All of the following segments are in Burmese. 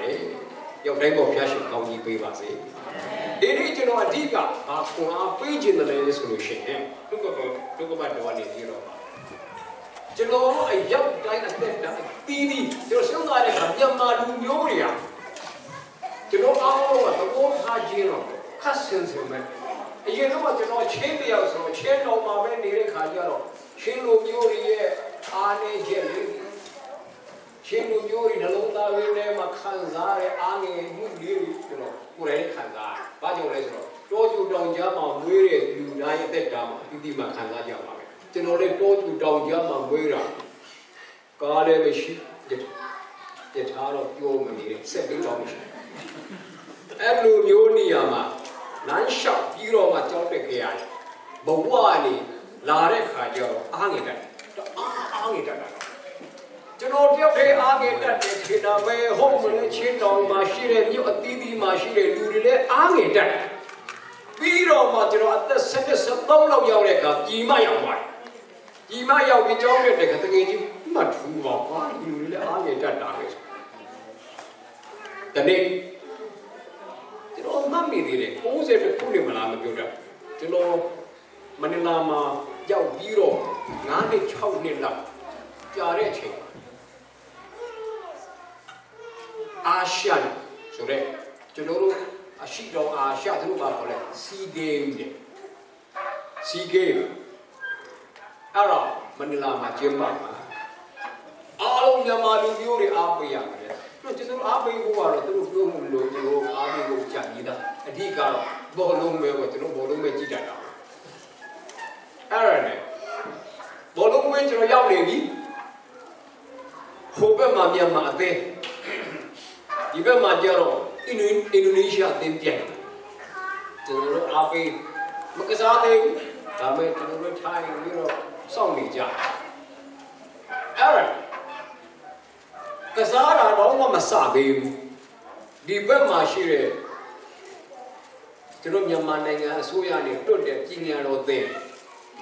ပြောချင်ပါတယ်ရောက်တိုင်းပေါ်ဖျားရှင်ကောင်းကြီးပေးပါစေဒီနေ့ကျွန်တော်အဓိကဘာခွန်အားပေးခြင်းတယ်လဲဆိုလို့ရှိရင်ဒီကဘဒီကဘတော်နေပြီးတော့ကျွန်တော်အရောက်တိုင်းအသက်တာတီးတီးကျွန်တော်ရှင်းသွားတဲ့အခါမြန်မာလူမျိုးတွေကကျွန်တော်အားလုံးကသဘောထားခြင်းတော့ခတ်ဆင်စင်မဲ့အရင်တော့ကျွန်တော်ချင်းတယောက်ဆိုတော့ချင်းတော်မှာပဲနေတဲ့ခါကျတော့ချင်းလူမျိုးတွေရဲ့အားနေချက်လေး ချင်းလူမျိုးတွေနှလုံးသားလေးထဲမှာခံစားရအားငယ်မှုလေးတွေကျွန်တော်ကိုယ်တိုင်ခံစား။ဘာကြောင့်လဲဆိုတော့တောကျူတောင်ကြားမှာမွေးတဲ့လူတိုင်းအသက်တာမှာအတိအမှခံစားကြပါပဲ။ကျွန်တော်လည်းတောကျူတောင်ကြားမှာမွေးတာကားလည်းမရှိရထားတော့ပြောမနေနဲ့ဆက်ပြီးတော့မရှိ။အဲ့လိုမျိုးနေရာမှာလမ်းလျှောက်ပြီးတော့မှကြောက်တက်ခဲ့ရတယ်။ဘဝကနေလာတဲ့ခါကျတော့အားငယ်တယ်။အားအားငယ်တယ် ကျွန်တော်တယောက်တည်းအားငယ်တတ်တယ်ခြေတော်ပဲဟုတ်မလဲခြေတော်မှာရှိတဲ့မြို့အသီးသီးမှာရှိတဲ့လူတွေလည်းအားငယ်တတ်တယ်ပြီးတော့မှကျွန်တော်အသက်၁၇73လောက်ရောက်တဲ့အခါကြီးမရောက်သွားတယ်ကြီးမရောက်ပြီးကြောင်းတဲ့ကတကယ်ကြီးမှတ်ထူပါကွာလူတွေလည်းအားငယ်တတ်တာပဲဒီနေ့ကျွန်တော်မှတ်မိသေးတယ်60ခုနှစ်မလားမပြောတတ်ကျွန်တော်မနီလာမှာရောက်ပြီးတော့9နှစ်6နှစ်လောက်ကြာတဲ့အချိန် အာရှန်ဆိုတဲ့ကျွန်တော်တို့အရှိတော်အာရှသူတို့ကခေါ်လဲစီဂိမ်းတဲ့စီဂိမ်းအဲ့တော့မနီလာမှာကျင်းပမှာအားလုံးမြန်မာလူမျိုးတွေအားပေးရမယ်တို့ကျွန်တော်အားပေးဖို့ကတော့သူတို့ပြောမှုလို့သူတို့အားပေးဖို့ကြာနေတာအဓိကတော့ဘောလုံးပဲပေါ့ကျွန်တော်ဘောလုံးပဲကြည့်တတ်တာအဲ့ဒါနဲ့ဘောလုံးဝင်းကျွန်တော်ရောက်နေပြီဟိုဘက်မှာမြန်မာအသေး ဒီဘက်မှာကျတော့အင်ဒိုနီးရှားအသင်းပြန်ကျွန်တော်တို့အားပေးမကစားသေးဘူးဒါပေမဲ့ကျွန်တော်တို့ထိုင်ပြီးတော့စောင့်နေကြအဲ့ဒါကစားတာတော့မစသေးဘူးဒီဘက်မှာရှိတဲ့ကျွန်တော်မြန်မာနိုင်ငံအစိုးရနဲ့တွတ်တဲ့ပြည်ညာတော်သင်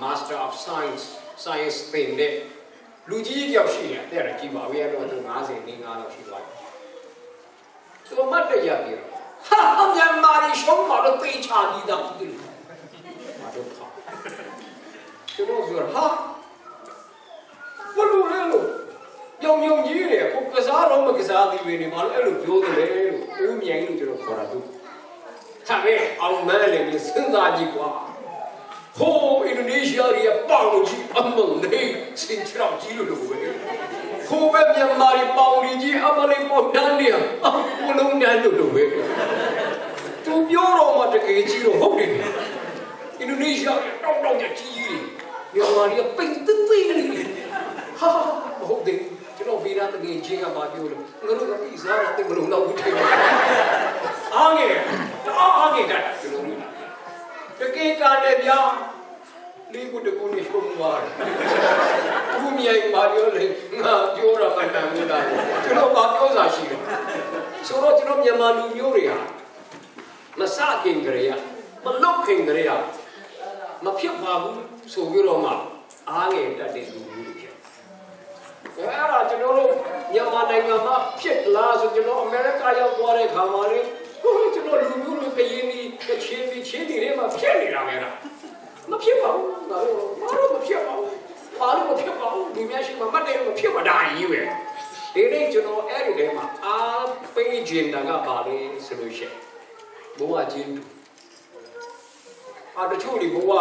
Master of Science Science သင်တဲ့လူကြီးတယောက်ရှိတယ်တဲ့ရကြီးပါဝေးရတော့သူ90နေ9လောက်ရှိသွားတယ် သူမတ်တရပြီဟာမြန်မာရီရှုံးမှာတော့သိချာကြီးတာပြီမတော့ခါကျွန်တော်ဆိုဟာဘလို့လဲလို့ပြောင်ပြောင်ကြီးတယ်ကိုကစားတော့မကစားသေးဘူးနေမှာလို့အဲ့လိုပြောတယ်လေလို့ဦးမြိုင်လို့ကျွန်တော်ခေါ်တာသူဟာပဲအောင်မဲလေစဉ်းစားကြည့်ကွာဟိုအင်ဒိုနီးရှားရဲ့ပေါင်ကြီးအမလေးစင်ချောက်ကြီးလို့လို့ပဲ ခိုးပဲမြန်မာရီပေါင်ကြီးအမလေးပေါတန်းနေဘလုံးတန်းလို့လို့ပဲသူပြောတော့မှတကယ်ကြီးတော့ဟုတ်တယ်အင်ဒိုနီးရှားတောက်တောက်ကြီးကြီးမြန်မာရီပိတ်သိသိလေးဟာဟုတ်တယ်ကျွန်တော်ဗီရာတကယ်ချင်းကမပြောလို့ငါတို့ကပြီးစားတော့မလုံးတော့ဘူးထိုင်အားငယ်အားအားငယ်တတ်ကျွန်တော်တကယ်ကလည်းဗျာ လေးကိုတကူနေရှုံးသွားတယ်။ဘူးမြိုင်ပါပြောလေငါပြောတာမှန်တယ်လို့လား။ကျွန်တော်ဘာပြောစာရှိတော့ဆိုတော့ကျွန်တော်မြန်မာလူမျိုးတွေဟာမစခင်ကြရမလုတ်ခင်ကြရမဖြစ်ပါဘူးဆိုပြီးတော့မှအားငယ်တတ်တဲ့လူမျိုးတွေဖြစ်။အဲအဲ့ဒါကျွန်တော်တို့မြန်မာနိုင်ငံမှာဖြစ်လားဆိုကျွန်တော်အမေရိကရောက်သွားတဲ့ခါမှာလေဟိုကျွန်တော်လူမျိုးတွေကရင်ဒီကချင်းဒီချင်းဒီတွေမှာဖြစ်နေတာပဲလား မဖြစ်ပါဘူးငါတို့မတော့မဖြစ်ပါဘူးဘာလို့မဖြစ်ပါဘူးဒီများရှိမှမတ်တယ်မဖြစ်ပါဒါကြီးပဲဒီနေ့ကျွန်တော်အဲ့ဒီထဲမှာအားပေးခြင်းတာကပါလေဆိုလို့ရှိရင်ဘဝချင်းတူအာတချို့ဒီဘဝဘု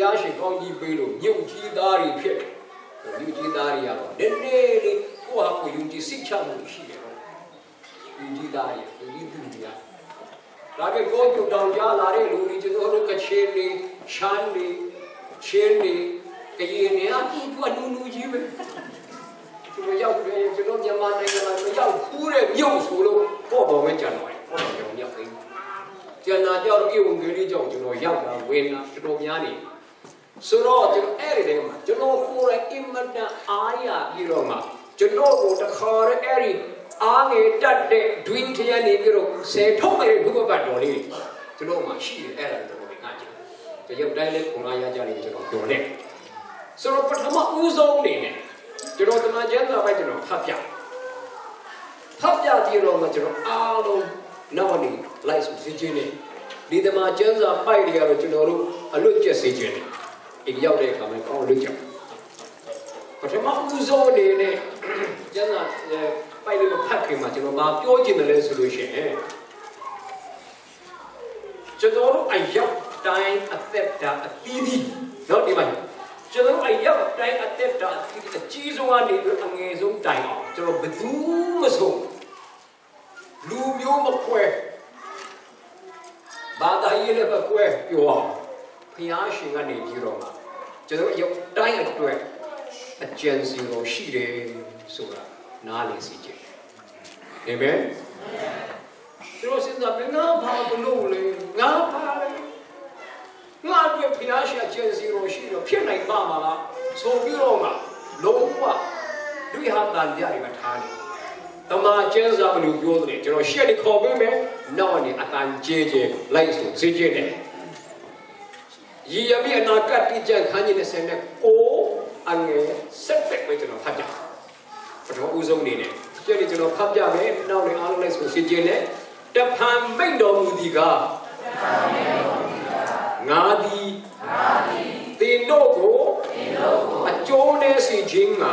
ရားရှင်ကောင်းကြီးပေးလို့မြုပ်ကြီးသားတွေဖြစ်တယ်မြုပ်ကြီးသားတွေကတော့နည်းနည်းလေးကိုယ့်ဟာကိုယ်ယုံကြည်စိတ်ချမှုရှိတယ်ဒီကြီးသားရဲ့ဒီကြီးသူတွေကဒါပေမဲ့ကိုယ်တို့တောင်ကြားလာတဲ့လူတွေကျွန်တော်တို့ကချေနေ ရှမ်းနေချင်းနေကရင်နေအတူတူအနူနူကြီးပဲသူတို့ရောက်တယ်ကျွန်တော်မြန်မာနိုင်ငံမှာမရောက်ဘူးတဲ့မြုပ်ဆိုလို့ပေါ့ပေါ်မဲ့ကြံတော့ပေါ့ပေါ်ရောက်ရောက်သေးကျန်တာကြောင့်ဒီဝန်ကြီးကြောင့်ကျွန်တော်ရောက်တာဝင်တာတော်တော်များနေဆိုတော့ကျွန်တော်အဲ့ဒီတည်းမှာကျွန်တော်ကိုယ်ရဲ့အင်မတန်အားရပြီးတော့မှကျွန်တော်ကိုတခါရဲအဲ့ဒီအားငယ်တက်တဲ့ dream ထရနေပြီးတော့ဆယ်ထုတ်မဲ့ဘုဘဘတ်တော်လေးကျွန်တော်မှရှိတယ်အဲ့ဒါတော့ငါကြည့် တရုတ်တိုင်းလေးခုံလာရကြတယ်ကျွန်တော်ပြောတယ်ဆိုတော့ပထမဦးဆုံးအနေနဲ့ကျွန်တော်တမန်ကျမ်းစာပဲကျွန်တော်ဖတ်ပြဖတ်ပြပြီးတော့မှကျွန်တော်အားလုံးနောက်နေ့ live စီချင်းနေဒီတမန်ကျမ်းစာပိုက်တွေကတော့ကျွန်တော်တို့အလွတ်ကျက်စေခြင်းနေဒီရောက်တဲ့အခါမှာကောင်းလွတ်ကြပထမဦးဆုံးအနေနဲ့ကျမ်းစာပိုက်လေးမဖတ်ခင်မှာကျွန်တော်မပြောချင်တယ်လဲဆိုလို့ရှိရင်ကျွန်တော်တို့အရောက် တိုင်းအသက်တာအသီးသီးနော်ဒီမှာကျွန်တော်အရောက်တိုင်းအသက်တာအသီးသီးအကြီးဆုံးကနေပြီးအငယ်ဆုံးတိုင်အောင်ကျွန်တော်ဘယ်သူမဆိုလူမျိုးမခွဲဘာသာရေးလည်းမခွဲပြောအောင်ဖျားရှင်ကနေပြီးတော့မှကျွန်တော်ရောက်တိုင်းအတွက်အကျဉ်းစီကိုရှိတယ်ဆိုတာနားလည်စီကြတယ်အာမင်ကျွန်တော်စဉ်းစားပြီးငါဘာလို့လဲငါဘာလဲ ငါတို့ဖျားရှာခြင်းစီရောရှိတော့ဖြစ်နိုင်ပါမလားဆိုပြီးတော့မှလုံးဝလူဟာတန်ကြရမှာထားတယ်တမန်ကျမ်းစာဘယ်လိုပြောတယ်ကျွန်တော်ရှေ့နေခေါ်ပေးမယ်နောက်ကနေအတန်ကျဲကျဲလိုက်ဆိုစေခြင်းနဲ့ရည်ရပြီအနာကတ်တိကျန်ခန်းကြီးနဲ့ဆင်တဲ့ကိုအငယ်ဆက်ဖက်ပဲကျွန်တော်ဖတ်ကြပထမဦးဆုံးအနေနဲ့ရှေ့နေကျွန်တော်ဖတ်ပြမယ်နောက်နေအားလုံးလိုက်ဆိုစေခြင်းနဲ့တဖန်မိတ်တော် မူသည်ကငါသည်သင်တို့ကိုအကျိုးနဲ့စီခြင်းက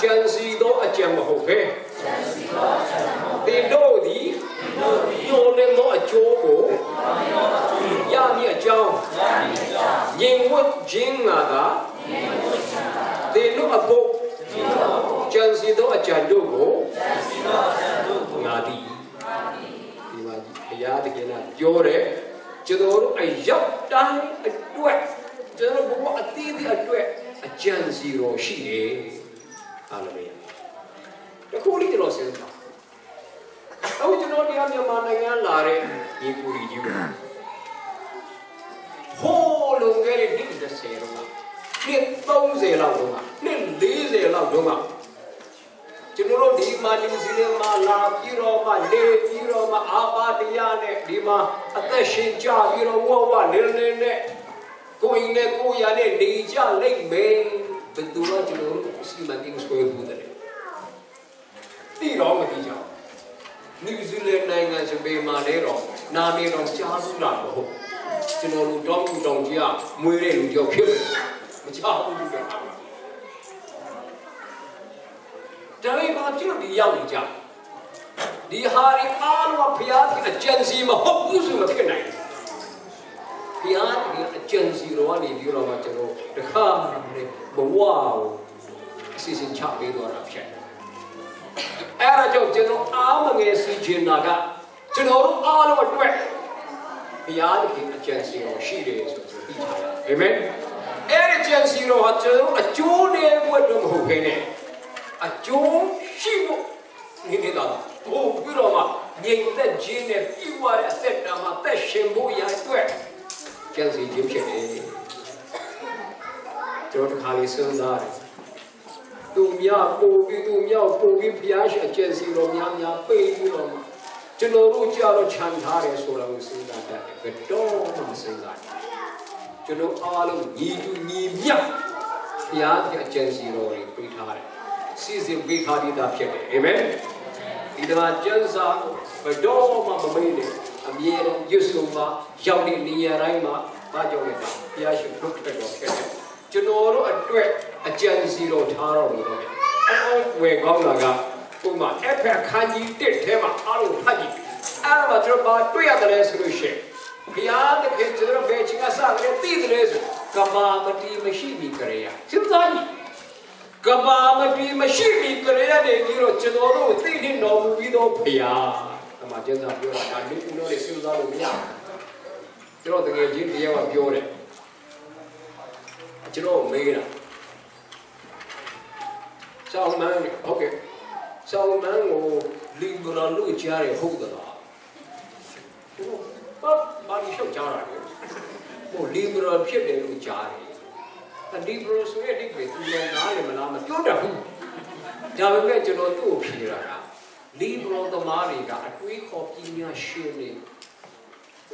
ကြံစီသောအကြံမဟုတ်ပဲသင်တို့သည်ညိုနေသောအကျိုးကိုရမည်အကြောင်းညင်ဝတ်ခြင်းကသာသင်တို့အဖို့ကြံစီသောအကြံတို့ကိုငါသည်ဒီမှာဘုရားတကယ်လားပြောတယ် ကျွန်တော်တို့အရောက်တိုင်းအတွက်ကျွန်တော်ဘဝအသီးသီးအတွက်အကြံစီတော်ရှိတယ်ဟာလေလုယာတခုလေးကျွန်တော်စဉ်းစားအခုကျွန်တော်တရားမြန်မာနိုင်ငံလာတဲ့ညီကိုကြီးကြီးဟိုးလုံခဲ့တဲ့ဒီ30တော့နှစ်30လောက်တော့နှစ်40လောက်တော့ ကျွန်တော်တို့ဒီမှာနယူးဇီလန်မှာလာပြီးတော့မှနေပြီးတော့မှအာပါတရားနဲ့ဒီမှာအသက်ရှင်ကြပြီးတော့ဝဝနေနေနဲ့ကိုယ်နဲ့ကိုယ်ရနဲ့နေကြလိမ့်မယ်ဘယ်သူကကျွန်တော်တို့စီမံကိန်းဆွဲဘူးတဲ့တိတော့မတိကြဘူးနယူးဇီလန်နိုင်ငံစပယ်မှာလည်းတော့နာမည်တော့ကြားဘူးလားမဟုတ်ကျွန်တော်တို့တောင်းတောင်းကြီးကမွေးတဲ့လူကြောင့်ဖြစ်တယ်မကြားဘူးလို့ပြောတာ ဒါပေမဲ့ဘာဖြစ်လို့ဒီရောက်နေကြဒီဟာရီအားလုံးဖျားတဲ့အကျဉ်းစီမဟုတ်ဘူးဆိုမဖြစ်နိုင်ဘူးဖျားတဲ့အကျဉ်းစီတော့နေပြီးတော့မှကျွန်တော်တခါနဲ့ဘဝကိုအစီအစဉ်ချပေးတော့တာဖြစ်အဲ့ဒါကြောင့်ကျွန်တော်အားမငယ်စီခြင်းနာကကျွန်တော်တို့အားလုံးအတွက်ဘုရားသခင်အကျဉ်းစီတော်ရှိတယ်ဆိုတော့သိထားရအာမင်အဲ့ဒီအကျဉ်းစီတော်ဟာကျွန်တော်အကျိုးနဲ့ဘွတ်တော့မဟုတ်ဘဲနဲ့ အကျိုးရှိဖို့နေနေတာဘို့ပြီးတော့မှငြိမ်သက်ခြင်းနဲ့ပြီးွားတဲ့အသက်တာမှာသက်ရှင်ဖို့ရအတွက်ကျန်စီခြင်းဖြစ်တယ်ကျွန်တော်တစ်ခါလေးစဉ်းစားတယ်သူများပို့ပြီးသူများပို့ပြီးဘုရားရှင်အကျင့်စီတော်များများပေးပြီးတော့မှကျွန်တော်တို့ကြတော့ခြံထားတယ်ဆိုတာကိုစဉ်းစားတတ်တယ်ဘယ်တော့မှစဉ်းစားတယ်ကျွန်တော်အားလုံးညီတူညီမျှဘုရားရဲ့အကျင့်စီတော်တွေပေးထားတယ် စီစဉ်ပေးထားပြီးသားဖြစ်တယ်အာမင်ဒီတမန်ကျမ်းစာဘယ်တော့မှမမေ့နဲ့အမြဲတမ်းရွတ်ဆိုမှရောက်တဲ့နေရာတိုင်းမှာဘာကြောင့်လဲဘုရားရှင်ဘုရားတော်ဖြစ်တယ်ကျွန်တော်တို့အတွက်အကြံစီတော်ထားတော်မူတယ်အော်ဝေကောင်းလာကပုံမှာအဖက်ခန်းကြီးတစ်ထဲမှာအားလုံးဖတ်ကြည့်အဲ့ဒါမှကျွန်တော်တွေ့ရတယ်လဲဆိုလို့ရှိရင်ဘုရားသခင်ကျွန်တော်ဘယ်ချိန်ကစတယ်သိတယ်လဲဆိုကမာမတီမရှိမီကြရစဉ်းစားကြည့် ကဘာမပြီးမရှိပြီကရေရနေပြီးတော့ကျွန်တော်တို့သိနေတော်မူပြီးတော့ဖရာအမှကျမ်းစာပြောတာဒါလူဦးလို့လေစဉ်းစားလို့မရကျွန်တော်တကယ်ချင်းတရားကပြောတယ်ကျွန်တော်မေးတာဆောင်းမန်းဟုတ်ကဲ့ဆောင်းမန်းကိုလီဘရယ်လို့ကြားရဟုတ်သလားကျွန်တော်ဘာဘာလို့ရှောက်ကြားတာလဲဟိုလီဘရယ်ဖြစ်တယ်လို့ကြားတယ် အဒီဘရယ်ဆိုရတဲ့ဒီသူလည်းနားလည်းမလားမပြောတတ်ဘူးဒါပေမဲ့ကျွန်တော်သူ့ကိုဖြေတာကလီဘရယ်သမားတွေကအတွေးခေါ်ပညာရှင်တွေ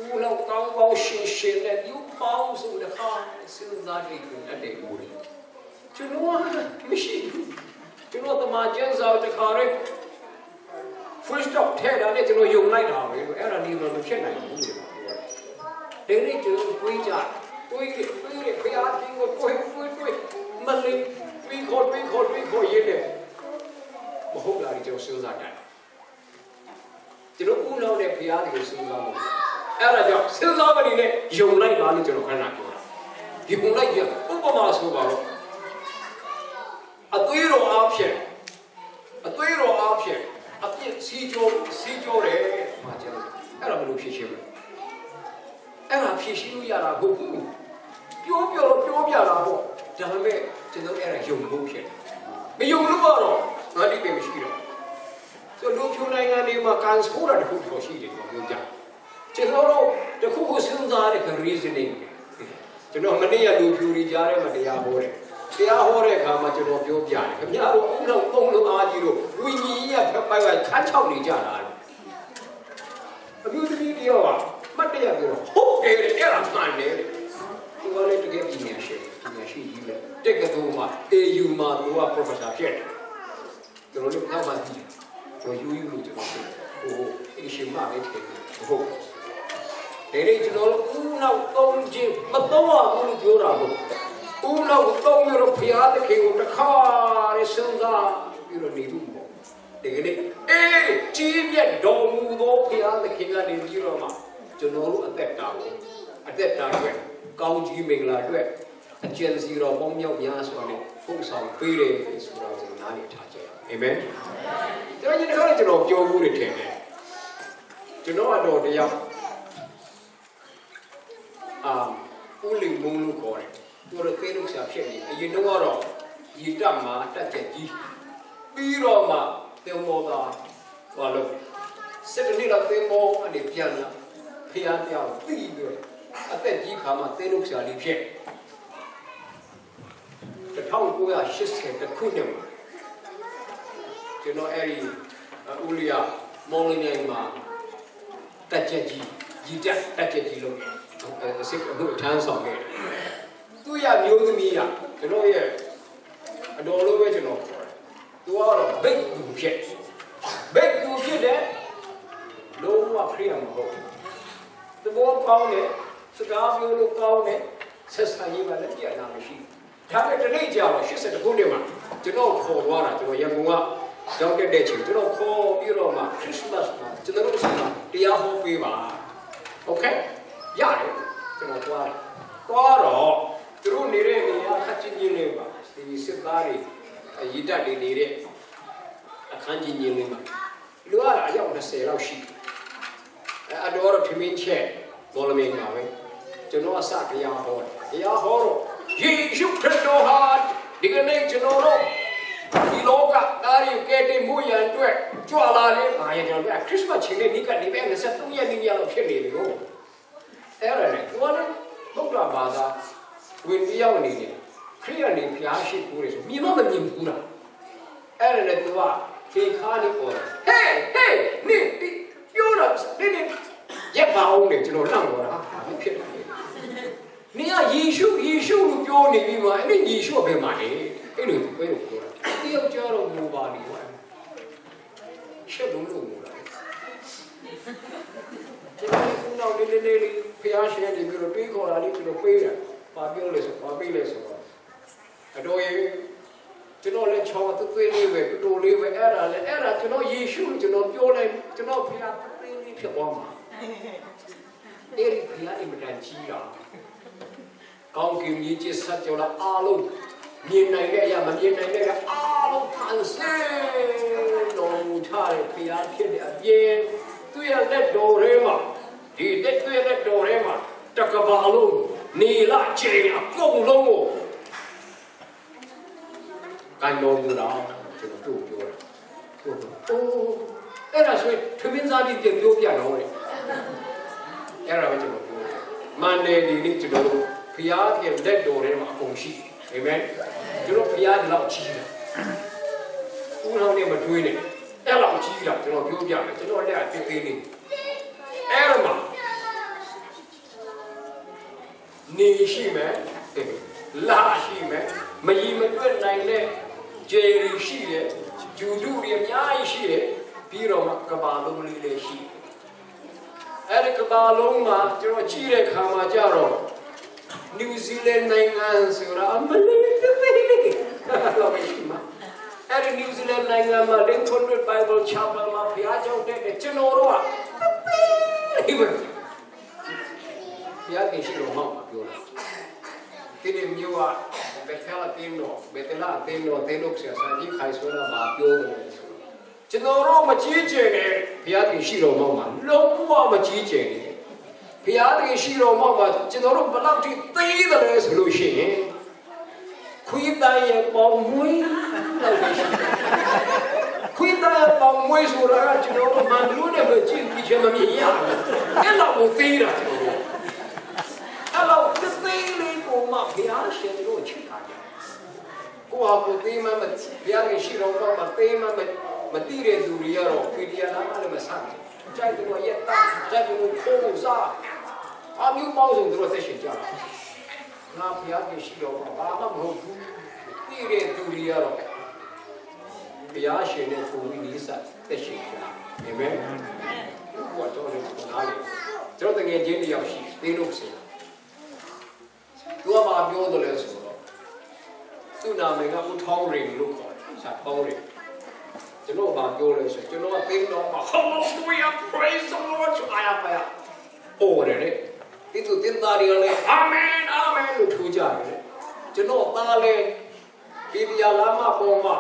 ဦးလောက်ကောင်းကောင်းရှင်းရှင်းနဲ့ယူပေါင်းဆိုတဲ့ခါစဉ်းစားကြည့်တယ်တဲ့ဦးတွေကျွန်တော်ကမရှိဘူးကျွန်တော်သမာကျန်းစာတခါရဲ first stop ထဲတာနဲ့ကျွန်တော်ယုံလိုက်တာပဲအဲ့ဒါဒီလိုမဖြစ်နိုင်ဘူးလေဒီနေ့ကျွန်တော်တွေးကြတွေး တွေးတွေဘုရားရှင်ကိုတွေးတွေးတွေးမလေးတွေးခေါ်တွေးခေါ်တွေးခေါ်ရင်းနဲ့မဟုတ်လားဒီကျွန်တော်စဉ်းစားတယ်ကျွန်တော်ဦးလောက်တဲ့ဘုရားတွေကိုစဉ်းစားလို့အဲ့ဒါကြောင့်စဉ်းစားမနေနဲ့ယုံလိုက်ပါလို့ကျွန်တော်ခဏပြောတာဒီယုံလိုက်ကြဥပမာဆိုပါတော့အသွေးတော်အားဖြင့်အသွေးတော်အားဖြင့်အပြစ်စီကြောစီကြောတယ်မှာကျတယ်အဲ့ဒါဘယ်လိုဖြစ်ရှင်းမလဲ အဲ့ဒါဖြစ်ရှင်းလို့ရတာဟုတ်ဘူးပြောပြောပြောပြတာပေါ့ဒါပေမဲ့ကျွန်တော်အဲ့ဒါယုံဖို့ဖြစ်တယ်မယုံလို့တော့ငါဒီပဲမရှိတော့ဆိုလူဖြူနိုင်ငံတွေမှာကန်စပိုးတာတခုတော့ရှိတယ်ပြောကြကျွန်တော်တို့တခုခုစဉ်းစားတဲ့ reasoning ကျွန်တော်မနေ့ကလူဖြူတွေကြားထဲမှာတရားဟောတယ်တရားဟောတဲ့အခါမှာကျွန်တော်ပြောပြတယ်ခင်ဗျားတို့ဦးလောက်သုံးလုံးအားကြီးတို့ဝိညာဉ်ကြီးကပိုက်ပိုက်ခါချောက်နေကြတာလေအမျိုးသမီးတယောက်က မတ်တရားပြောဟုတ်တယ်တဲ့အဲ့ဒါမှန်တယ်သူကလည်းတကယ်ပညာရှိပညာရှိကြီးလေတက်ကတူမှာ AU မှာသူက professor ဖြစ်တယ်ကျွန်တော်တို့နောက်မှကြည့်ကျွန်တော်ယူယူလို့ကျွန်တော်ဟိုအရှင်မလေးတယ်ဟုတ်တယ်လေကျွန်တော်ဦးနောက်သုံးခြင်းမတော့ဘူးလို့ပြောတာဟုတ်ဦးနောက်သုံးရတော့ဖျားတခင်ကိုတစ်ခါရဲစဉ်းစားပြီးတော့နေလို့ပေါ့ဒီကနေ့အေးကြီးမြတ်တော်မူသောဖျားသခင်ကနေပြီးတော့မှ ကျွန်တော်တို့အသက်တာကိုအသက်တာအတွက်ကောင်းကြီးမင်္ဂလာအတွက်အကျဉ်းစီတော်ပေါင်းမြောက်များစွာနဲ့ဖုန်ဆောင်ပေးတယ်ဆိုတော့ကျွန်တော်နားလည်ထားကြရအောင်အာမင်ကျွန်တော်ညီတော်ကျွန်တော်ပြောမှုတွေထင်တယ်ကျွန်တော်အတော်တရားအာဦးလီမုံလို့ခေါ်တယ်သူတို့သိလို့ဆရာဖြစ်နေအရင်တော့ကတော့ရီတက်မှာတက်ချက်ကြီးပြီးတော့မှတင်မောတာဟောလို့စက်တနေ့တော့တင်မောအနေပြန်လာ ဖျားပြောင်းပြီးပြီးအသက်ကြီးခါမှသိလို့ဆရာလေးဖြစ်1980တခုနှစ်မှာကျွန်တော်အဲ့ဒီဦးလီယာမောင်လင်းနေမှာတက်ချက်ကြီးရီတက်တက်ချက်ကြီးလို့စစ်အမှုထမ်းဆောင်ခဲ့တယ်သူရမျိုးသမီးကကျွန်တော်ရဲ့အတော်လို့ပဲကျွန်တော်ခေါ်တယ်သူကတော့ဘိတ်ကူဖြစ်ဘိတ်ကူဖြစ်တယ်လုံးဝခရီးမဟုတ် သဘောကောင်းတယ်စကားပြောလို့ကောင်းတယ်ဆက်ဆံရေးမှလည်းပြတ်လာမရှိဒါပေမဲ့ဒီနေ့ကြာတော့80ခုနှစ်မှာကျွန်တော်ခေါ်သွားတာကျွန်တော်ရန်ကုန်ကရောက်တဲ့ချိန်ကျွန်တော်ခေါ်ပြီးတော့မှခရစ်စမတ်မှာကျွန်တော်တို့ဆိုတာတရားဟောပေးပါโอเคရတယ်ကျွန်တော်သွားတယ်သွားတော့သူတို့နေတဲ့နေရာခချင်းချင်းလေးပါဒီစစ်သားတွေရည်တက်တွေနေတဲ့အခန်းကြီးကြီးလေးမှာလူကအယောက်20လောက်ရှိတယ် အတော်တော့ထမင်းချက်ဘောလမင်းပါပဲကျွန်တော်အစတရားဟောတယ်တရားဟောတော့ယေရှုခရစ်တော်ဟာဒီကနေ့ကျွန်တော်တို့ဒီလောကသားရီကဲတင်မှုရန်အတွက်ကြွလာတယ်။ဘာရကျွန်တော်ကခရစ်စမတ်ချိန်နဲ့ဒီကနေပဲ23ရက်နေ့ညလောက်ဖြစ်နေပြီကိုအဲ့ဒါနဲ့သူကလည်းဘုရားဘာသာဝင်ပြောင်းနေတယ်ခရိယန်နေဖျားရှိခိုးတယ်ဆိုမြင်မမမြင်ဘူးလားအဲ့ဒါနဲ့သူကခေခါလေးပေါ်တယ်ဟေးဟေးနေ ပြောတော့နေနေရက်ပါအောင်လေကျွန်တော်လှမ်းတော့တာဘာဖြစ်လဲနေကယေရှုယေရှုလို့ပြောနေပြီမှာအဲ့ဒီယေရှုဘယ်မှာလဲအဲ့လိုပဲလို့ပြောတာတယောက်ကြတော့မူပါလိမ့်ဝါရှက်လို့လို့မူလားကျွန်တော်ကလည်းလေးလေးလေးဖျားရှင်နေပြီးတော့တွေးခေါ်တာလေးကျွန်တော်ပေးတာဘာပြောလဲဆိုဘာပေးလဲဆိုတော့အတော်ရေ ကျွန်တော်လည်းချောင်းသွေးသွေးလေးပဲတူလေးပဲအဲ့ဒါလည်းအဲ့ဒါကျွန်တော်ယေရှုလို့ကျွန်တော်ပြောလိုက်ကျွန်တော်ဖျားသွေးလေးဖြစ်သွားမှာအဲ့ဒီဖျားအင်မတန်ကြီးတာကောင်းကင်ကြီးကျဆက်ကြော်လာအားလုံးမြင်နိုင်တဲ့အရာမမြင်နိုင်တဲ့အရာအားလုံးဖန်ဆင်းတော်မူထားတဲ့ဘုရားဖြစ်တဲ့အပြင်သူရဲ့လက်တော်ထဲမှာဒီလက်သူရဲ့လက်တော်ထဲမှာတကဘာလုံးနေလာကျင်းအကုန်လုံးကို ကိုင်တော်မူတာကျွန်တော်တို့ပြောတယ်ဟုတ်ပါအိုးအဲ့ဒါဆိုရင်သမင်းသားလေးပြောပြတော့တယ်အဲ့ဒါပဲကျွန်တော်ပြောတယ်မန္တလေးဒီနေ့ကျွန်တော်တို့ဘုရားရဲ့လက်တော်ထဲမှာအကုန်ရှိအာမင်ကျွန်တော်ဘုရားဒီလောက်ကြီးတယ်ဦးလောင်းနဲ့မတွေးနဲ့အဲ့လောက်ကြီးတာကျွန်တော်ပြောပြမယ်ကျွန်တော်လက်အသေးသေးလေးအဲ့ဒါမှာနေရှိမယ်လာရှိမယ်မယီမတွက်နိုင်တဲ့ ဂျယ်ရီရှိတယ်ဂျူဒူတွေအများကြီးရှိတယ်ပြီးတော့မှကဘာလုံးလေးလေးရှိတယ်အဲ့ဒီကဘာလုံးမှာကျွန်တော်ကြည့်တဲ့ခါမှာကြတော့နယူးဇီလန်နိုင်ငံဆိုတာအမလေးတစ်သေးလေးတော့မရှိမှာအဲ့ဒီနယူးဇီလန်နိုင်ငံမှာ Lincoln Bible Chapel မှာဘုရားကျောင်းတက်တဲ့ကျွန်တော်တို့ကဒီမှာဘုရားခင်ရှိတော်မှာပြောတာဒီနေ့မျိုးက ဘယ်ဖက်လာတင်းတော့ဘယ်တလားတင်းတော့တင်းလို့ဆရာစာကြီးခိုင်ဆိုတာမပြောတယ်ဆိုကျွန်တော်တို့မကြီးကျယ်နဲ့ဘုရားခင်ရှိတော်မှာလုံးဝမကြီးကျယ်နဲ့ဘုရားခင်ရှိတော်မှာကျွန်တော်တို့ဘလောက်ထိသေးတယ်လဲဆိုလို့ရှိရင်ခွေးတိုင်းရဲ့ပေါင်မွေးလောက်ရှိခွေးတိုင်းရဲ့ပေါင်မွေးဆိုတာကကျွန်တော်တို့မန္တလေးနဲ့ပဲကြည့်ပြီးချင်မမြင်ရဘူးအဲ့လောက်ကိုသေးတာကျွန်တော်တို့အဲ့လောက်သေးလေးကို မှဘုရားရှင်တို့ချစ်တာကြကိုဟာကိုသေးမှမဘုရားခင်ရှိတော်မှာမသေးမှမမတိတဲ့သူတွေကတော့ခွေးတရားလားလည်းမဆန့်ဘူးကြိုက်တယ်ရက်တာကြိုက်တယ်ခိုးစားအမျိုးပေါင်းစုံတို့သက်ရှင်ကြတာငါဘုရားခင်ရှိတော်မှာဘာမှမဟုတ်ဘူးတိတဲ့သူတွေကတော့ဘုရားရှင်နဲ့ပုံပြီးလေးစားသက်ရှင်ကြအာမင်ဘုရားတော်လေးနားလေကျွန်တော်တကယ်ချင်းတယောက်ရှိသေးလို့ဆို သူကဘာပြောတယ်လဲဆိုတော့သူ့နာမည်ကဦးထောင်းရင်လို့ခေါ်တယ်စာထောင်းရင်ကျွန်တော်ဘာပြောလဲဆိုကျွန်တော်ကသိတော့မှာ Hallelujah praise the Lord အာရပါရဟိုတယ်လေဒီသူတင်သားရီလည်းအာမင်အာမင်လို့ထူကြတယ်ကျွန်တော်သားလေဒီပြာလာမပေါ်မှာ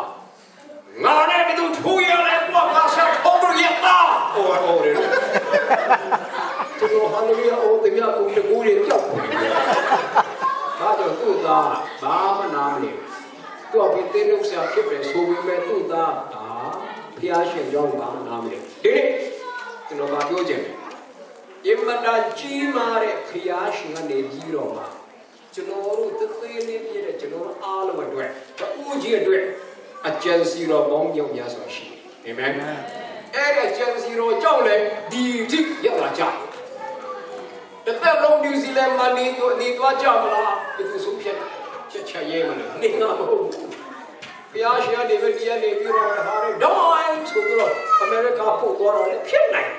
ငါနဲ့ဘယ်သူထူရလဲကွာငါဆက်ဟောရတာဟိုဟိုတယ် ကျွန်တော်ဟာလို့ရအောင်တမန်ကုန်တကူတွေကြောက်ဒါကြောင့်သူ့သားဘာမှနားမလဲသူ့အဖေတင်းလို့ဆရာဖြစ်ပဲဆိုပေမဲ့သူ့သားဒါဖျားရှင်ကြောင့်ဘာမှနားမလဲဒီနေ့ကျွန်တော်ကပြောချင်တယ်အင်မတန်ကြီးမားတဲ့ဖျားရှင်ကနေပြီးတော့မှကျွန်တော်တို့သသေးလေးပြည့်တဲ့ကျွန်တော်တို့အားလုံးအတွက်တူးကြီးအတွက်အကျဉ်းစီတော်ပေါင်းမြောက်များစွာရှိတယ်အာမင်အဲ့ဒီအကျဉ်းစီတော်ကြောင့်လည်းဒီထိရောက်လာကြတယ် တသက်လုံးနယူးဇီလန်မှာနေတော့နေသွားကြမလားဒီလိုဆုံးဖြတ်ချက်ချက်ရဲမလို့နေငါမဟုတ်ဘူးဘုရားရှင်ကနေပဲဒီကနေပြီးတော့ဟာတော့ဒိုင်းဆိုပြီးတော့အမေရိကပို့သွားတော့လည်းဖြစ်နိုင်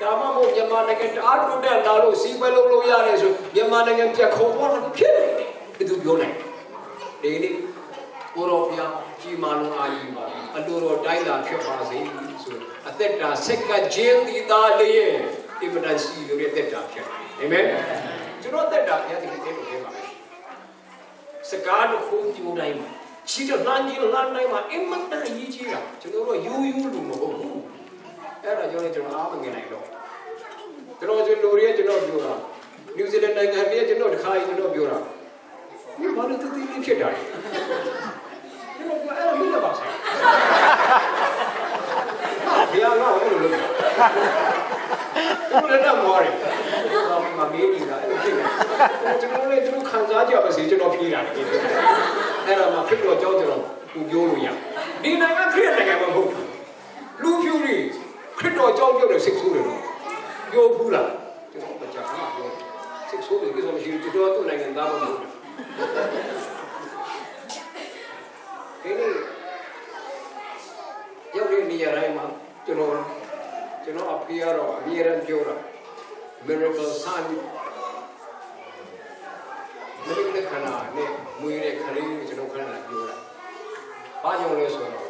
ဒါမှမဟုတ်မြန်မာနိုင်ငံတအားတိုးတက်လာလို့စီးပွဲလုပ်လို့ရတယ်ဆိုမြန်မာနိုင်ငံပြတ်ခုံသွားတာဖြစ်နိုင်တယ်ဘယ်သူပြောနိုင်ဒီနေ့ကိုရောဘုရားကြီးမာလုံးအာကြီးပါအလိုတော်တိုင်းလာဖြစ်ပါစေဆိုအသက်တာဆက်ကချင်းဒီသားလေးရဲ့ အင်မတန်စီလို့ရဲ့သက်တာဖြစ်အာမင်ကျွန်တော်သက်တာဘုရားဒီနေ့တည်းလို့ပြောပါမယ်စကားတစ်ခုပြောတိုင်းမှာရှိတဲ့လမ်းကြီးလမ်းတိုင်းမှာအင်မတန်ရေးကြီးတာကျွန်တော်တို့ယူယူလို့မဟုတ်ဘူးအဲ့ဒါကြောင့်ကျွန်တော်အားမငယ်နိုင်တော့ကျွန်တော်ကျွန်တော်ရဲ့ကျွန်တော်ပြောတာနယူးဇီလန်နိုင်ငံရဲ့ကျွန်တော်တခါကျွန်တော်ပြောတာဒီဘာလို့တတိယဖြစ်တာလဲကျွန်တော်ပြောအဲ့ဒါမင်းလည်းပါဆိုင်ဘယ်အောင်လို့လုပ်လဲ ကျွန်တော်လည်းတော့မောတယ်ဘာမှမမေးနေတာအဲ့လိုဖြစ်နေကျွန်တော်လည်းကျွန်တော်ခံစားကြပါစေကျွန်တော်ဖြေးတာလေအဲ့ဒါမှဖြစ်တော့ကြောက်ကြတော့သူပြောလို့ရဒီနိုင်ငံခရစ်နိုင်ငံမှာမဟုတ်ဘူးလူဖြူတွေခရစ်တော်ကြောက်ကြတဲ့စိတ်ဆိုးတယ်တော့ပြောဘူးလားကျွန်တော်မကြောက်ဘူးပြောစိတ်ဆိုးတယ်ကိစ္စမရှိဘူးကျွန်တော်တို့နိုင်ငံသားမဟုတ်ဘူးဒီနေ့ရောက်တဲ့နေရာတိုင်းမှာကျွန်တော် ကျွန်တော်အဖေကတော့အမြဲတမ်းပြောတာ miracle sign မင်းတဲ့ခန္ဓာနဲ့မွေးတဲ့ခလေးကိုကျွန်တော်ခန္ဓာပြောတာ။ဘာကြောင့်လဲဆိုတော့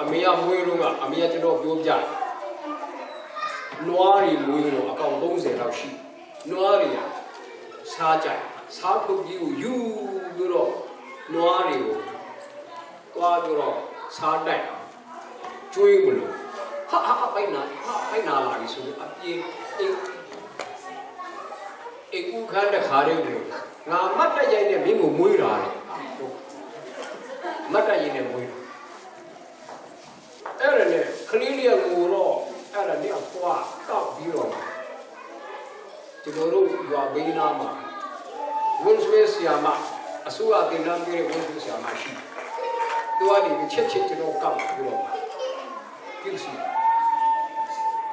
အမေကမွေးလို့ကအမေကကျွန်တော်ပြောပြတယ်။နွားတွေမွေးတော့အကောင်30လောက်ရှိ။နွားတွေကစားကြိုက်စားထုတ်ကြီးကိုယူပြီးတော့နွားတွေကိုသွားပြီးတော့စားတိုက်ကျွေးမလို့ ဟာဟာပိုက်နာဟာပိုက်နာလာပြီဆိုအပြေးအိမ်အိမ်ဦးခန်းတဲ့ခါလေးကိုငါမတ်တရိုက်နဲ့မင်းကိုမွေးတာလေမတ်တရိုက်နဲ့မွေးတာအဲ့ဒါနဲ့ခလေးလေးကိုတော့အဲ့ဒါနဲ့အဖွားတောက်ပြီးတော့ကျွန်တော်တို့ရွာဘေးနားမှာဝန်ဆွေးဆရာမအစိုးရတင်နန်းပြည့်ဝန်ဆွေးဆရာမရှိသူကနေချက်ချက်ကျွန်တော်ကောက်ပြီးတော့ ပြုစု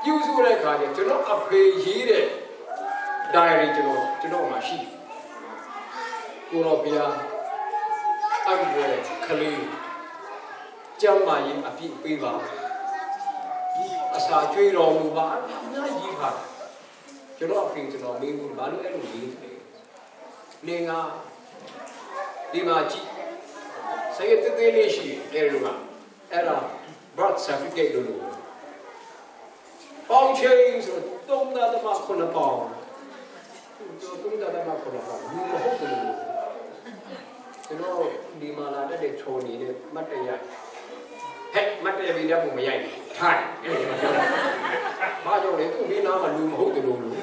ပြုစုတဲ့အခါကျကျွန်တော်အဖေရေးတဲ့ diary ကျွန်တော်ကျွန်တော်မှာရှိကိုရောဘုရားအဘွယ်ခလေးကျမ်းမာရင်အပြည့်ပေးပါအစာကျွေးတော်မူပါအများကြီးပါကျွန်တော်အဖေကျွန်တော်မင်းဘူးဘာလို့အဲ့လိုရေးတယ်နေငါဒီမှာကြည့်စိတ်တည်တည်လေးရှိတယ်လို့ကအဲ့ဒါ birth certificate လို့လို့ပေါင်းချင်းဆိုတော့3ဒသမ9ပေါင်းတို့3ဒသမ9ပေါင်းဘူးမဟုတ်ဘူးကျွန်တော်ဒီမှာလာတဲ့ချုံနေတဲ့မတ်တရဟဲ့မတ်တရပြီးတဲ့ပုံမရိုက်ဘူးထိုင်အဲ့ဒီမှာပြောတာဘာကြောင့်လဲသူ့မင်းနာမှာလူမဟုတ်တယ်လို့လို့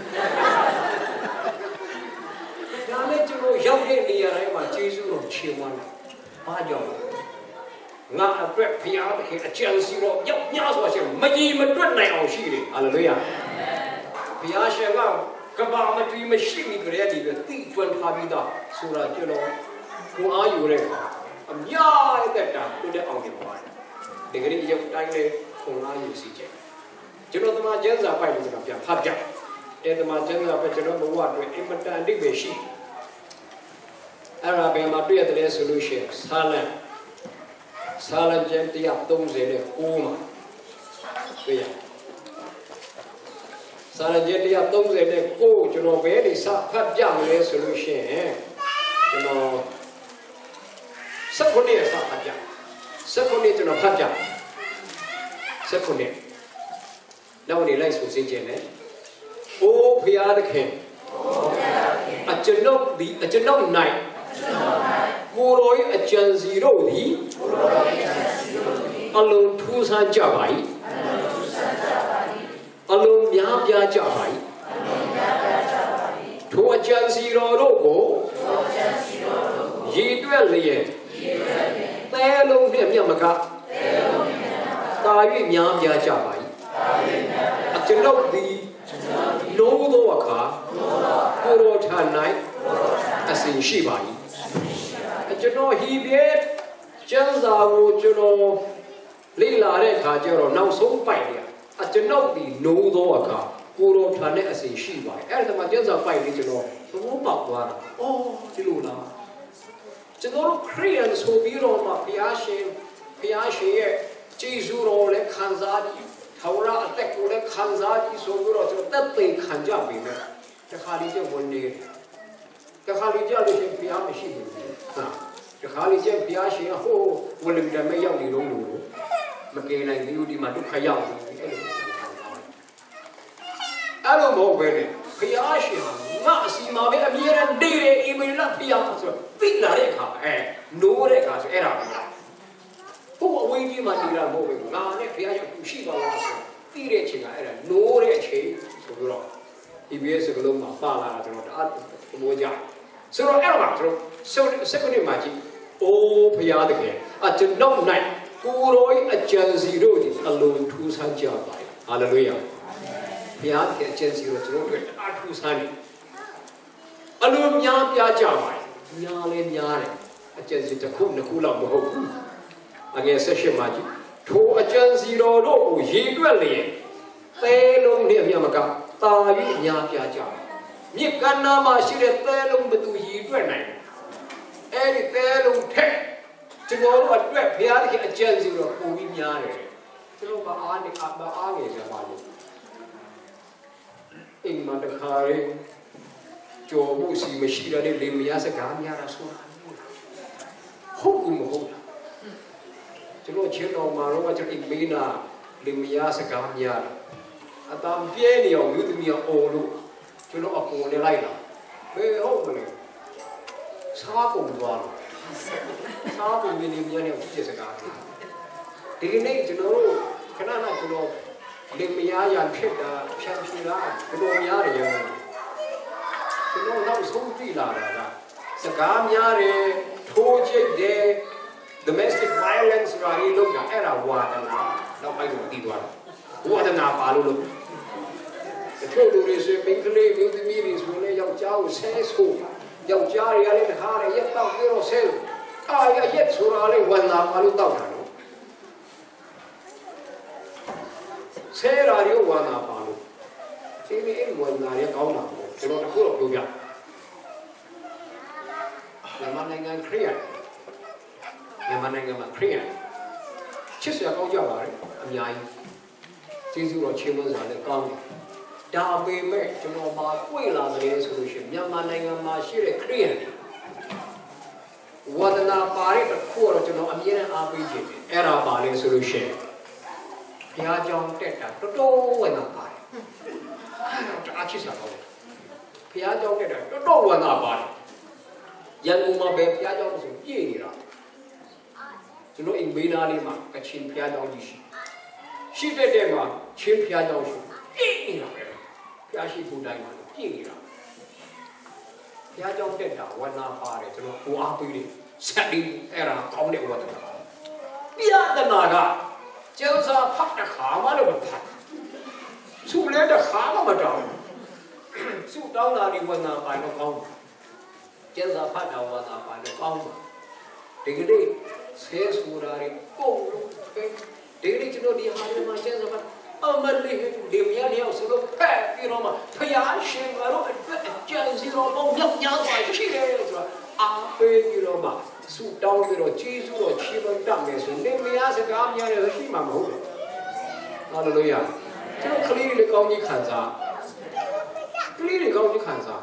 ဒါနဲ့ကျွန်တော်ရောက်တဲ့နေရာတိုင်းမှာကျေးဇူးတော်ချီးမွမ်းတယ်ဘာကြောင့်လဲ ငါအတွက်ဖျားသခင်အကျဉ်းစီတော့ရောက်ညဆိုရှင်မကြီးမတွက်နိုင်အောင်ရှိတယ်ဟာလေလုယာဘုရားရှင်ကကဘာမတူမရှိမိကြတဲ့ဒီပဲတိကျွမ်းထားပြီးသားဆိုတာကျွန်တော်ကိုအားယူတဲ့အခါအများတဲ့တာကိုတဲ့အောင်ပြန်ပါတယ်ဒီကနေ့ရောက်တိုင်းလေကိုအားယူစီချက်ကျွန်တော်တမန်ကျမ်းစာပိုက်လို့ကျွန်တော်ပြန်ဖတ်ပြအဲတမန်ကျမ်းစာပိုက်ကျွန်တော်ဘဝအတွက်အင်မတန်အဓိပ္ပာယ်ရှိအဲ့ဒါဘယ်မှာတွေ့ရတယ်ဆိုလို့ရှိရင်ဆာလံ ဆာလံကျမ်း130နဲ့9မှာတွေ့ရဆာလံကျမ်း130နဲ့9ကျွန်တော်ဘယ်နေစဖတ်ပြမလဲဆိုလို့ရှိရင်ကျွန်တော်စက္ခုနှစ်စဖတ်ပြစက္ခုနှစ်ကျွန်တော်ဖတ်ပြစက္ခုနှစ်နောက်နေလိုက်ဆိုစင်းကျင်လေအိုးဖျားသခင်အကျွန်ုပ်ဒီအကျွန်ုပ်၌ကိုယ်တော်၏အကြံစီတို့သည် အလုံးထူးဆန်းကြပါ၏အလုံးများပြားကြပါ၏ထိုအကြံစီတော်တို့ကိုရည်တွက်လျက်သဲလုံးနှင့်မြတ်မကတာ၍များပြားကြပါ၏အကျွန်ုပ်သည်လုံးသောအခါကိုယ်တော်ထံ၌အစဉ်ရှိပါ၏ကျွန်တော်ဟီဘဲ ကျမ်းစာကိုကျွန်တော်လေ့လာတဲ့အခါကျတော့နောက်ဆုံးပိုက်ရအကျွန်ုပ်ဒီနိုးသောအခါကိုတော်ထန်တဲ့အစီရှိပါတယ်အဲ့ဒါမှကျမ်းစာပိုက်လေးကျွန်တော်သဘောပေါက်သွားတာအော်ဒီလိုလားကျွန်တော်ခရီးယန်ဆိုပြီးတော့မှဘုရားရှင်ဘုရားရှင်ရဲ့ကျေးဇူးတော်လည်းခံစားပြီးထာဝရအသက်ကိုလည်းခံစားပြီးဆိုပြီးတော့ကျွန်တော်တက်သိခံကြပြီမဲ့တခါလေးကျဝင်နေတခါလေးကြလို့ရှင်ဘုရားမရှိဘူးဟာတ ခါလေးကျဘုရားရှင်ဟိုးဝလင်တမဲရောက်နေလို့လို့မကယ်နိုင်သေးဘူးဒီမှာဒုက္ခရောက်နေတယ်အဲ့လိုအဲ့လိုမဟုတ်ပဲလေဘုရားရှင်ငါအစီမာပဲအမြဲတမ်းနေတယ်အီမေလဖျားဆိုသိလာတဲ့အခါအဲနိုးတဲ့အခါဆိုအဲ့ဒါပဲဘုအဝေးကြီးမှနေတာမဟုတ်ဘူးငါနဲ့ဘုရားရှင်သူရှိပါလားဆိုသိတဲ့အချိန်ကအဲ့ဒါနိုးတဲ့အချိန်ဆိုပြီးတော့ EBS ကလုံးမှာပါလာတာကျွန်တော်တအားသဘောကျဆိုတော့အဲ့တော့ကျွန်တော်စက္ကန့်မှာကြည့် အိုးဘုရားတကယ်အကျွန်ုပ်၌ကိုရောအကြံစီတို့ဒီအလုံးထူးဆန်းကြပါလေဟာလေလုယာဘုရားရဲ့အကြံစီတို့ကျွန်တော်တို့အားထူးဆန်းတယ်အလုံးများပြားကြပါလေများလဲများတယ်အကြံစီတစ်ခုနှစ်ခုလောက်မဟုတ်ဘူးအငယ်ဆက်ရှင်မှာကြည့်ထိုအကြံစီတော်တို့ကိုရည်တွက်လျက်သဲလုံးနဲ့အမြတ်မကတာ၍များပြားကြပါမြစ်ကမ်းနားမှာရှိတဲ့သဲလုံးဘသူရည်တွက်နိုင် အဲ့ဒီသဲလုံးထက်ကျွန်တော်တို့အတွက်ဘုရားသခင်အကြံစီတော့ပုံပြီးများတယ်ကျွန်တော်မအားနေအမအားငယ်ကြပါလို့အိမ်မှာတခါရဲကြော်မှုစီမရှိတော့လေလေမရစကားများတာဆိုတာဟုတ်ကူမဟုတ်လားကျွန်တော်ချင်းတော်မှာတော့ကျွန်တော်အိမ်မေးနာလေမရစကားများတာအတမ်းပြဲနေအောင်လူသမီးအောင်အောင်လို့ကျွန်တော်အကုန်နဲ့လိုက်လာဘယ်ဟုတ်မလဲ စားကုန်သွားလို့စားပုံမြင်နေမြင်နေဖြစ်စကားဒီနေ့ကျွန်တော်တို့ခဏခဏကျွန်တော်လင်မယားရန်ဖြစ်တာဖြန့်ဖြူလာဘယ်လိုများရရဲ့ကျွန်တော်နောက်ဆုံးသိလာတာကစကားများတယ်ထိုးချိတ်တယ် domestic violence ရာကြီးလုပ်တာအဲ့ဒါဝါဒနာနောက်ပိုင်းတော့တည်သွားတာဝါဒနာပါလို့လို့တချို့လူတွေဆိုမိန်းကလေးမျိုးသမီးတွေဆိုလည်းယောက်ျားကိုဆဲဆို ယောက်ျားတွေကလည်းတခါတည်းရက်တော့ပြီးတော့ဆဲအာရရက်ဆိုတာလည်းဝန်နာပါလို့တောက်တာနော်ဆဲရာရောဝန်နာပါလို့ဒီနေ့အဲ့ဝန်နာရဲ့ကောင်းတာပေါ့ကျွန်တော်တခုတော့ပြောပြမြန်မာနိုင်ငံခရီးရမြန်မာနိုင်ငံမှာခရီးရချစ်စရာကောင်းကြပါလေအများကြီးကျေးဇူးတော်ချီးမွမ်းစွာလည်းကောင်းတယ် ဒါပေမဲ့ကျွန်တော်မှာတွေ့လာတယ်ဆိုလို့ရှိရင်မြန်မာနိုင်ငံမှာရှိတဲ့ခရီးရဝဒနာပါတဲ့တစ်ခုတော့ကျွန်တော်အမြဲတမ်းအားပေးခြင်းတယ်အဲ့ဒါပါလေဆိုလို့ရှိရင်ဘုရားကြောင့်တက်တာတော်တော်ဝင်တာပါတယ်တအားချစ်စရာကောင်းတယ်ဘုရားကြောင့်တက်တာတော်တော်ဝင်တာပါတယ်ရန်ကုန်မှာပဲဘုရားကြောင့်ဆိုပြည့်နေတာကျွန်တော်အိမ်ဘေးနားလေးမှာကချင်ဘုရားကြောင့်ကြီးရှိရှိတဲ့တဲ့မှာချင်းဘုရားကြောင့်ရှိပြည့်နေတာပဲဘု ရားရှိခိုးတိုင်းမှာပြည့်နေတာဘုရားကြောင့်တက်တာဝန္နာပါတယ်ကျွန်တော်ဟိုအားပေးတယ်ဆက်ပြီးအဲ့ဒါကောင်းတဲ့ဝတ္တနာပြဒနာကကျုပ်စာဖတ်တဲ့ခါမှလည်းမဖတ်သူလည်းတစ်ခါမှမတောင်းသူတောင်းတာဒီဝန္နာပိုင်တော့ကောင်းကျုပ်စာဖတ်တာဝန္နာပိုင်တော့ကောင်းဒီကနေ့ဆဲဆိုတာတွေကုန်လို့ဒီကနေ့ကျွန်တော်ဒီဟာတွေမှာကျုပ်စာဖတ် အမလေးဒီမြတ်ရောက်ဆိုလို့ဖက်ပြီးတော့မှဖျားရှင်ကတော့အတွက်ကြံစီတော်ပေါင်းမြောက်များစွာရှိတယ်ဆိုတာအားပေးပြီးတော့မှဆူတောင်းပြီးတော့ကျေးဇူးတော်ချီးမွမ်းတတ်မယ်ဆိုနေမရစကားများတယ်ရှိမှာမဟုတ်ဘူးဟာလေလုယာကျွန်တော်ကလေးတွေကောင်းကြီးခံစားကလေးတွေကောင်းကြီးခံစား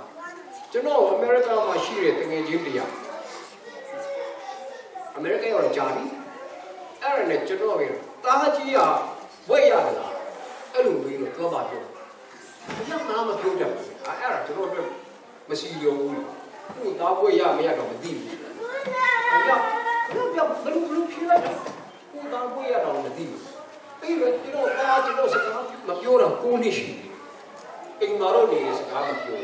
ကျွန်တော်အမေရိကန်မှာရှိတဲ့တငယ်ချင်းတရားအမေရိကန်ရောက်ကြာပြီအဲ့ဒါနဲ့ကျွန်တော်ကတားကြီးကဝက်ရလား အဲ့လိုပြီးတော့သွားပါပြောဘယ်တော့မှမပြောတတ်ဘူးအဲ့ဒါကျွန်တော်တို့မရှိရုံဘူးခုသားဝက်ရမရတော့မသိဘူးအဲ့ဒါဘယ်လိုဘယ်လိုဘယ်လိုဖြစ်လိုက်တာခုသားဝက်ရတော့မသိဘူးပြီးတော့ကျွန်တော်သားကျွန်တော်စကားမပြောတော့ကိုနေရှိအိမ်မှာတော့နေစကားမပြော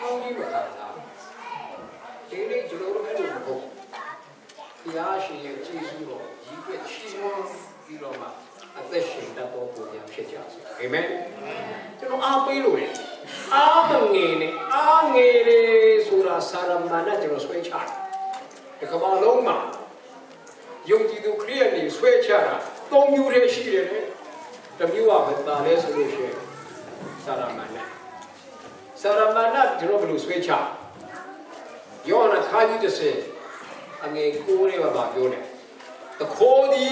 ကောင်းကြီးမခံစားဒီနေ့ကျွန်တော်တို့အဲ့လိုမဟုတ်ဘုရားရှင်ရဲ့ကျေးဇူးတော်ကြီးပြည့်ချီးမွမ်းပြီးတော့မှ အသက်ရှင်တတ်သောပုံစံဖြစ်ကြစေအာမင်ကျွန်တော်အားပေးလို့လေအားမငယ်နဲ့အားငယ်တယ်ဆိုတာစာရမဏေကျွန်တော်ဆွဲချတယ်ဒီကမ္ဘာလုံးမှာယုံကြည်သူခရိယန်တွေဆွဲချတာသုံးမျိုးတည်းရှိတယ်လေတစ်မျိုးကဘာသာလဲဆိုလို့ရှိရင်စာရမဏေစာရမဏေကျွန်တော်ဘယ်လိုဆွဲချယောဟန်ခါကြီးတစ်စင်အငယ်ကိုးလေးပါပြောတယ်တခိုးဒီ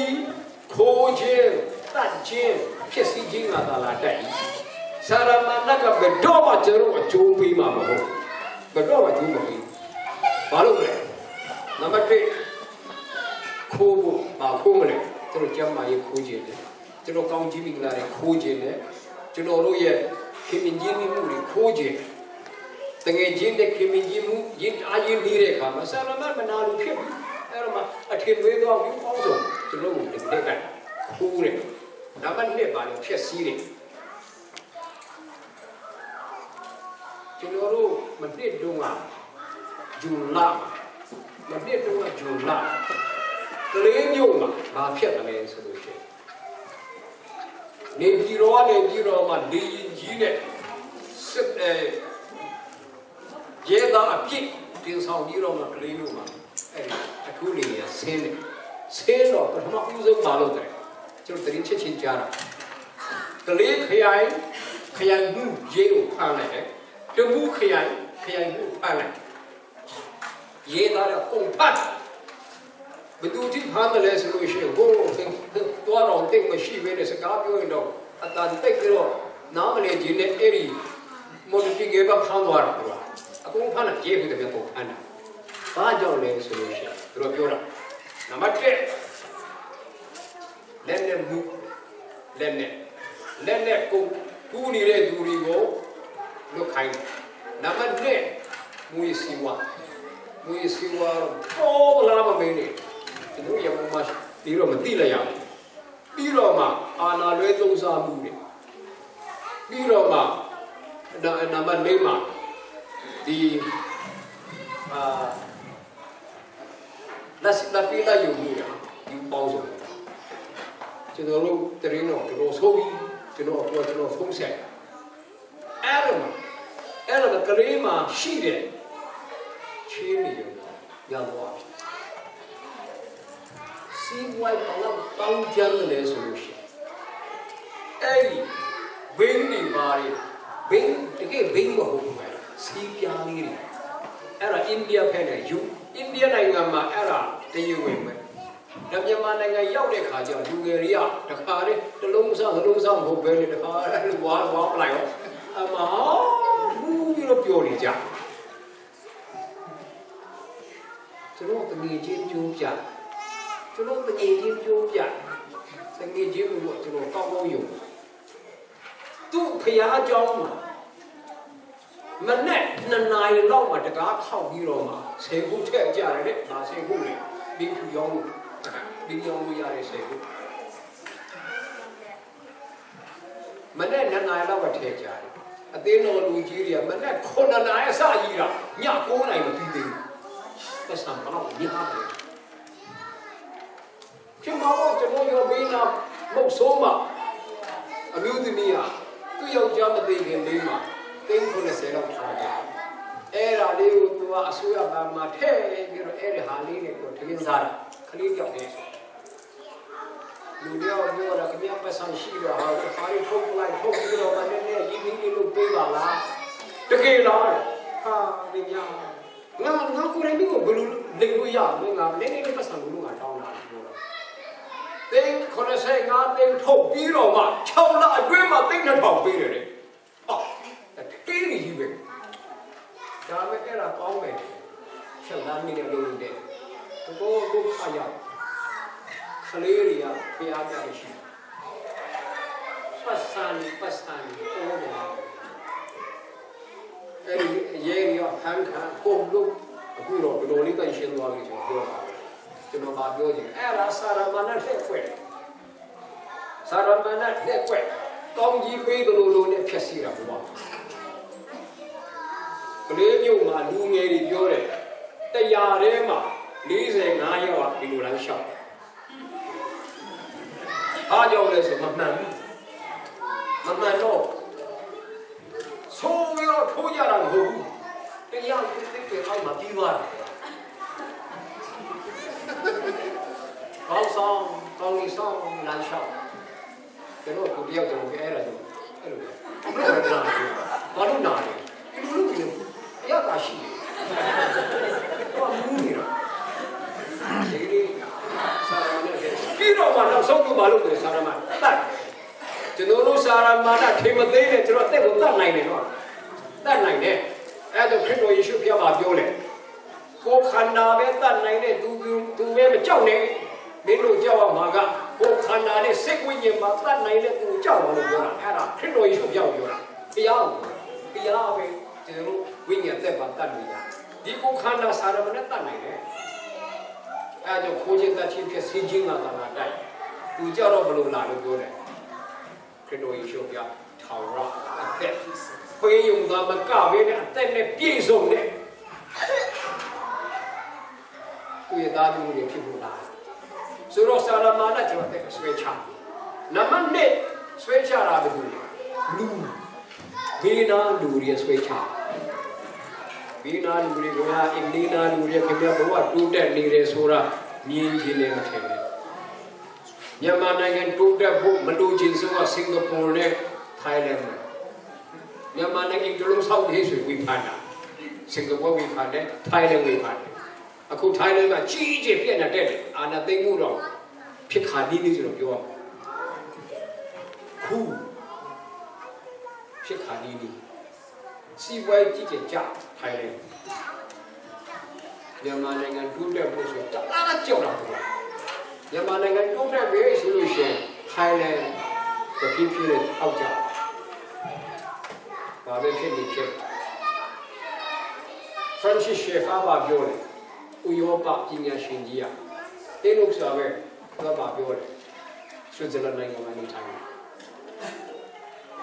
ခိုးခြင်း တတ်ခြင်းဖြစ်စီခြင်းကသာလာတိုက်စာရမဏကဘယ်တော့မှကျွန်တော်အကျိုးပေးမှာမဟုတ်ဘယ်တော့မှအကျိုးမပေးဘာလို့လဲနံပါတ်1ခိုးဖို့ဘာခိုးမလဲကျွန်တော်ကျမ်းမာရေးခိုးခြင်းတယ်ကျွန်တော်ကောင်းကြီးမင်္ဂလာတွေခိုးခြင်းတယ်ကျွန်တော်တို့ရဲ့ခင်မင်ကြီးမှုတွေခိုးခြင်းတငယ်ချင်းတဲ့ခင်မင်ကြီးမှုရင်းအားရင်းနေတဲ့အခါမှာဆာလမန်မနာလို့ဖြစ်ပြီအဲ့တော့မှအထင်သွေးသောပြီးပေါင်းစုံကျွန်တော်တို့လည်းတက်ကခိုးတယ် နံပါတ်1ပါလို့ဖြစ်စည်းတယ်ကျွန်တော်တို့မနှစ်တုန်းကဂျူလာမနှစ်တုန်းကဂျူလာကလေးမျိုးမှာဘာဖြစ်တယ်လဲဆိုလို့ရှိရင်နေပြည်တော်ကနေပြည်တော်မှာလေရင်ကြီးနဲ့စစ်အဲရဲသားအပြစ်တင်ဆောင်ပြီးတော့မှကလေးမျိုးမှာအဲဒီအထူးလေးရဆင်းတယ်ဆင်းတော့ပထမဦးဆုံးမလုပ်တယ် ကျွန်တော်တရင်ချက်ချင်းကြားတာကလေးခရိုင်ခရိုင်မှုရဲကိုဖမ်းလိုက်တယ်တမှုခရိုင်ခရိုင်မှုဖမ်းလိုက်ရဲသားကကုန်ဖတ်ဘယ်သူတိဖမ်းတယ်လဲဆိုလို့ရှိရင်ဘိုးတော့တော့တိတ်မရှိဘဲနဲ့စကားပြောရင်တော့အတန်တိတ်ပြီးတော့နားမလည်ခြင်းနဲ့အဲ့ဒီမော်တီကေဘဖမ်းသွားတာကွာအကုန်ဖမ်းတယ်ရဲဘူးတည်းပုံဖမ်းတာဘာကြောင့်လဲဆိုလို့ရှိရင်သူတို့ပြောတာနံပါတ်1 လက်နဲ့မှုလက်နဲ့လက်နဲ့ကုန်တူးနေတဲ့သူတွေကိုလုတ်ခိုင်းနံပါတ်2မူရစီဝါမွေးစီဝါပေါ်လာမမင်းနေကျွန်တော်ရမမပြီးတော့မသိလိုက်ရဘူးပြီးတော့မှအာနာလွဲသုံးစားမှုတွေပြီးတော့မှနံပါတ်၄မှာဒီအာလက်စလက်ပြီးလိုက်ယူမှုရဒီပေါင်းစုံ ကျွန်တော်တို့တရင်တော့ကျွန်တော်ဆိုပြီးကျွန်တော်တော့ကျွန်တော်ဖုန်းဆက်အဲ့တော့အဲ့တော့ကလေးမှာရှိတယ်ချင်းနေရောရတော့စီဝိုင်ဘာလို့တောင်းကြမ်းလဲဆိုလို့ရှိရင်အဲ့ဒီဘင်းနေပါရီဘင်းတကယ်ဘင်းမဟုတ်ဘူးစီပြားလေးတွေအဲ့ဒါအိန္ဒိယဖက်နဲ့ယူအိန္ဒိယနိုင်ငံမှာအဲ့ဒါတရုတ်ဝင်ပဲဒါ မြန်မာနိုင်ငံရောက်တဲ့ခါကျလူငယ်တွေကတခါတည်းတလုံးစားသလုံးစားမဟုတ်ဘဲနဲ့တခါတည်းဝါဝါပလိုက်ရောအမဟောဘူးပြီးတော့ပြောနေကြကျွန်တော်တငယ်ချင်းကြိုးပြကျွန်တော်တငယ်ချင်းကြိုးပြတငယ်ချင်းတို့ကကျွန်တော်ကောင်းကောင်းယုံသူ့ဖခင်အကြောင်းမှာမနဲ့နှစ်နာရီလောက်မှတကားထောက်ပြီးတော့မှဆယ်ခုထက်ကြရတယ်ဒါဆယ်ခုလေဘင်းဖြူရောင်းလို့ ဒီရောင်းလို့ရတဲ့ဆေခုမနဲ့နှစ်နာရီလောက်ကထည့်ကြတယ်အသေးတော်လူကြီးတွေကမနဲ့9နာရီအစကြီးတာည9နာရီမပြီးသေးဘူးပတ်စံဘလောက်ညပါတယ်ကျမတို့ကျွန်တော်ရောဘေးနာမဟုတ်ဆိုးမှာအမျိုးသမီးဟာသူ့ယောက်ျားမသိခင်လေးမှာသိန်း90လောက်ထားကြအဲ့ဒါလေးကိုသူကအစိုးရဘာမှထည့်ပြီးတော့အဲ့ဒီဟာလေးနဲ့ကိုထင်းစားတာခလေးကြောက်နေ လူပြောပြောတာခင်ဗျာပတ်စံရှိတော့ဟာခါရီထုတ်လိုက်ထုတ်ပြီးတော့မနေ့နေ့ရင်းနှီးလေးလို့ပေးပါလားတကယ်လားဟာဒီညာငါငါကိုယ်တိုင်ကိုဘယ်လိုလိမ်လို့ရမလဲငါနည်းနည်းလေးပတ်စံလို့ငါတောင်းတာပြောတော့တင်း85တင်းထုတ်ပြီးတော့မှ6လအတွင်းမှာတင်း2000ပေးတယ်လေအော်တေးကြီးပဲဒါမဲ့အဲ့ဒါကောင်းမယ်ချက်သားမိနေလို့တဲ့ကိုကိုခါရ ခလေးတွေကဖျားပြရှိပတ်စံပတ်စံပေါ်တယ်အဲ့ဒီရေရဟန်ခါကိုလို့အခုတော့ဘယ်လိုလေးတိုင်ရှင်းသွားပြီကျွန်တော်ပြောတာကျွန်တော်မပြောချင်အဲ့ဒါစာရမဏတ်လက်ခွဲစာရမဏတ်လက်ခွဲကောင်းကြီးပေးတယ်လို့လို့နဲ့ဖြည့်စီတာပေါ့ကလေးမျိုးမှာလူငယ်တွေပြောတယ်တရားထဲမှာ45ယောက်ကဒီလိုလမ်းလျှောက် အားကြောင့်လဲဆိုမမှန်ဘူးမမှန်တော့ဆိုးပြီးတော့ထိုးကြတာမဟုတ်ဘူးတရားကိုသိတဲ့အောက်မှာပြီးသွားတယ်ကောင်းဆောင်ကောင်းလေးဆောင်လမ်းလျှောက်ကျွန်တော်ကိုတယောက်ကျွန်တော်အဲ့ဒါဆိုအဲ့လိုဘယ်လိုလဲဘာလို့နာလဲဒီလိုလုပ်ပြီးရတာရှိတယ်ဘာမှမနေတော့ဒီလေးစာရမဏေ ပြီးတော့မှနောက်ဆုံးကဘာလုပ်လဲစာရမဏေတတ်ကျွန်တော်တို့စာရမဏေထေမသိနဲ့ကျွန်တော်အသက်ကိုတတ်နိုင်တယ်နော်တတ်နိုင်တယ်အဲ့တော့ခရစ်တော်ယေရှုဖျက်ပါပြောတယ်ကိုခန္ဓာပဲတတ်နိုင်တဲ့သူသူပဲမကြောက်နဲ့မင်းတို့ကြောက်ရမှာကကိုခန္ဓာနဲ့စိတ်ဝိညာဉ်မှာတတ်နိုင်တဲ့သူကြောက်ပါလို့ပြောတာအဲ့ဒါခရစ်တော်ယေရှုပြောက်ပြောတာတရားကိုတရားပဲကျွန်တော်တို့ဝိညာဉ်သက်ပါတတ်နေရဒီကိုခန္ဓာစာရမဏေတတ်နိုင်တယ် အဲ့တော့ခိုးခြင်းတတ်ခြင်းဖြစ်စင်းခြင်းကသာလာတိုက်သူကြောက်တော့ဘလို့လာလို့ပြောတယ်ခရစ်တော်ယေရှုပြထောင်ရအသက်ပေးယုံသားမကဘဲနဲ့အသက်နဲ့ပြည့်စုံတဲ့သူရဲ့သားသမီးတွေဖြစ်ဖို့လားဆိုတော့စာရမဏေကျွန်တော်တဲ့ဆွဲချနမနဲ့ဆွဲချတာဘယ်လိုလဲလူဘေးနာလူတွေဆွဲချ ဘေးနာလူတွေကအိမ်လေးနာလူတွေခင်ဗျာဘဝတိုးတက်နေတယ်ဆိုတာမြင်ချင်းနဲ့မထင်ဘူးမြန်မာနိုင်ငံတိုးတက်ဖို့မလိုချင်ဆုံးကစင်ကာပူနဲ့ထိုင်းလန်မြန်မာနိုင်ငံကလုံးဆောက်ရေးဆွေဝိဖန်တာစင်ကာပူဝိဖန်တယ်ထိုင်းလန်ဝိဖန်တယ်အခုထိုင်းလန်ကကြီးကြီးပြည့်နေတဲ့အာနာသိမ့်မှုတော့ဖြစ်ခါနီးနေဆိုတော့ပြောရမှာခုဖြစ်ခါနီးနေစီဝိုင်းကြီးကြီးကြ ထိုင်းလန်မြန်မာနိုင်ငံတိုးတက်ဖို့ဆိုတော့အားကြောက်တာပေါ့မြန်မာနိုင်ငံတိုးတက်ပြီဆိုလို့ရှိရင်ထိုင်းလန်တဖြည်းဖြည်းနဲ့အောက်ကျဘာပဲဖြစ်နေဖြစ် Francis Schaeffer ပြောတယ်ဥရောပပညာရှင်ကြီးอ่ะတင်းလို့ဆိုပဲသူကပါပြောတယ်ဆွစ်ဇာလန်နိုင်ငံမှာနေထိုင်တယ်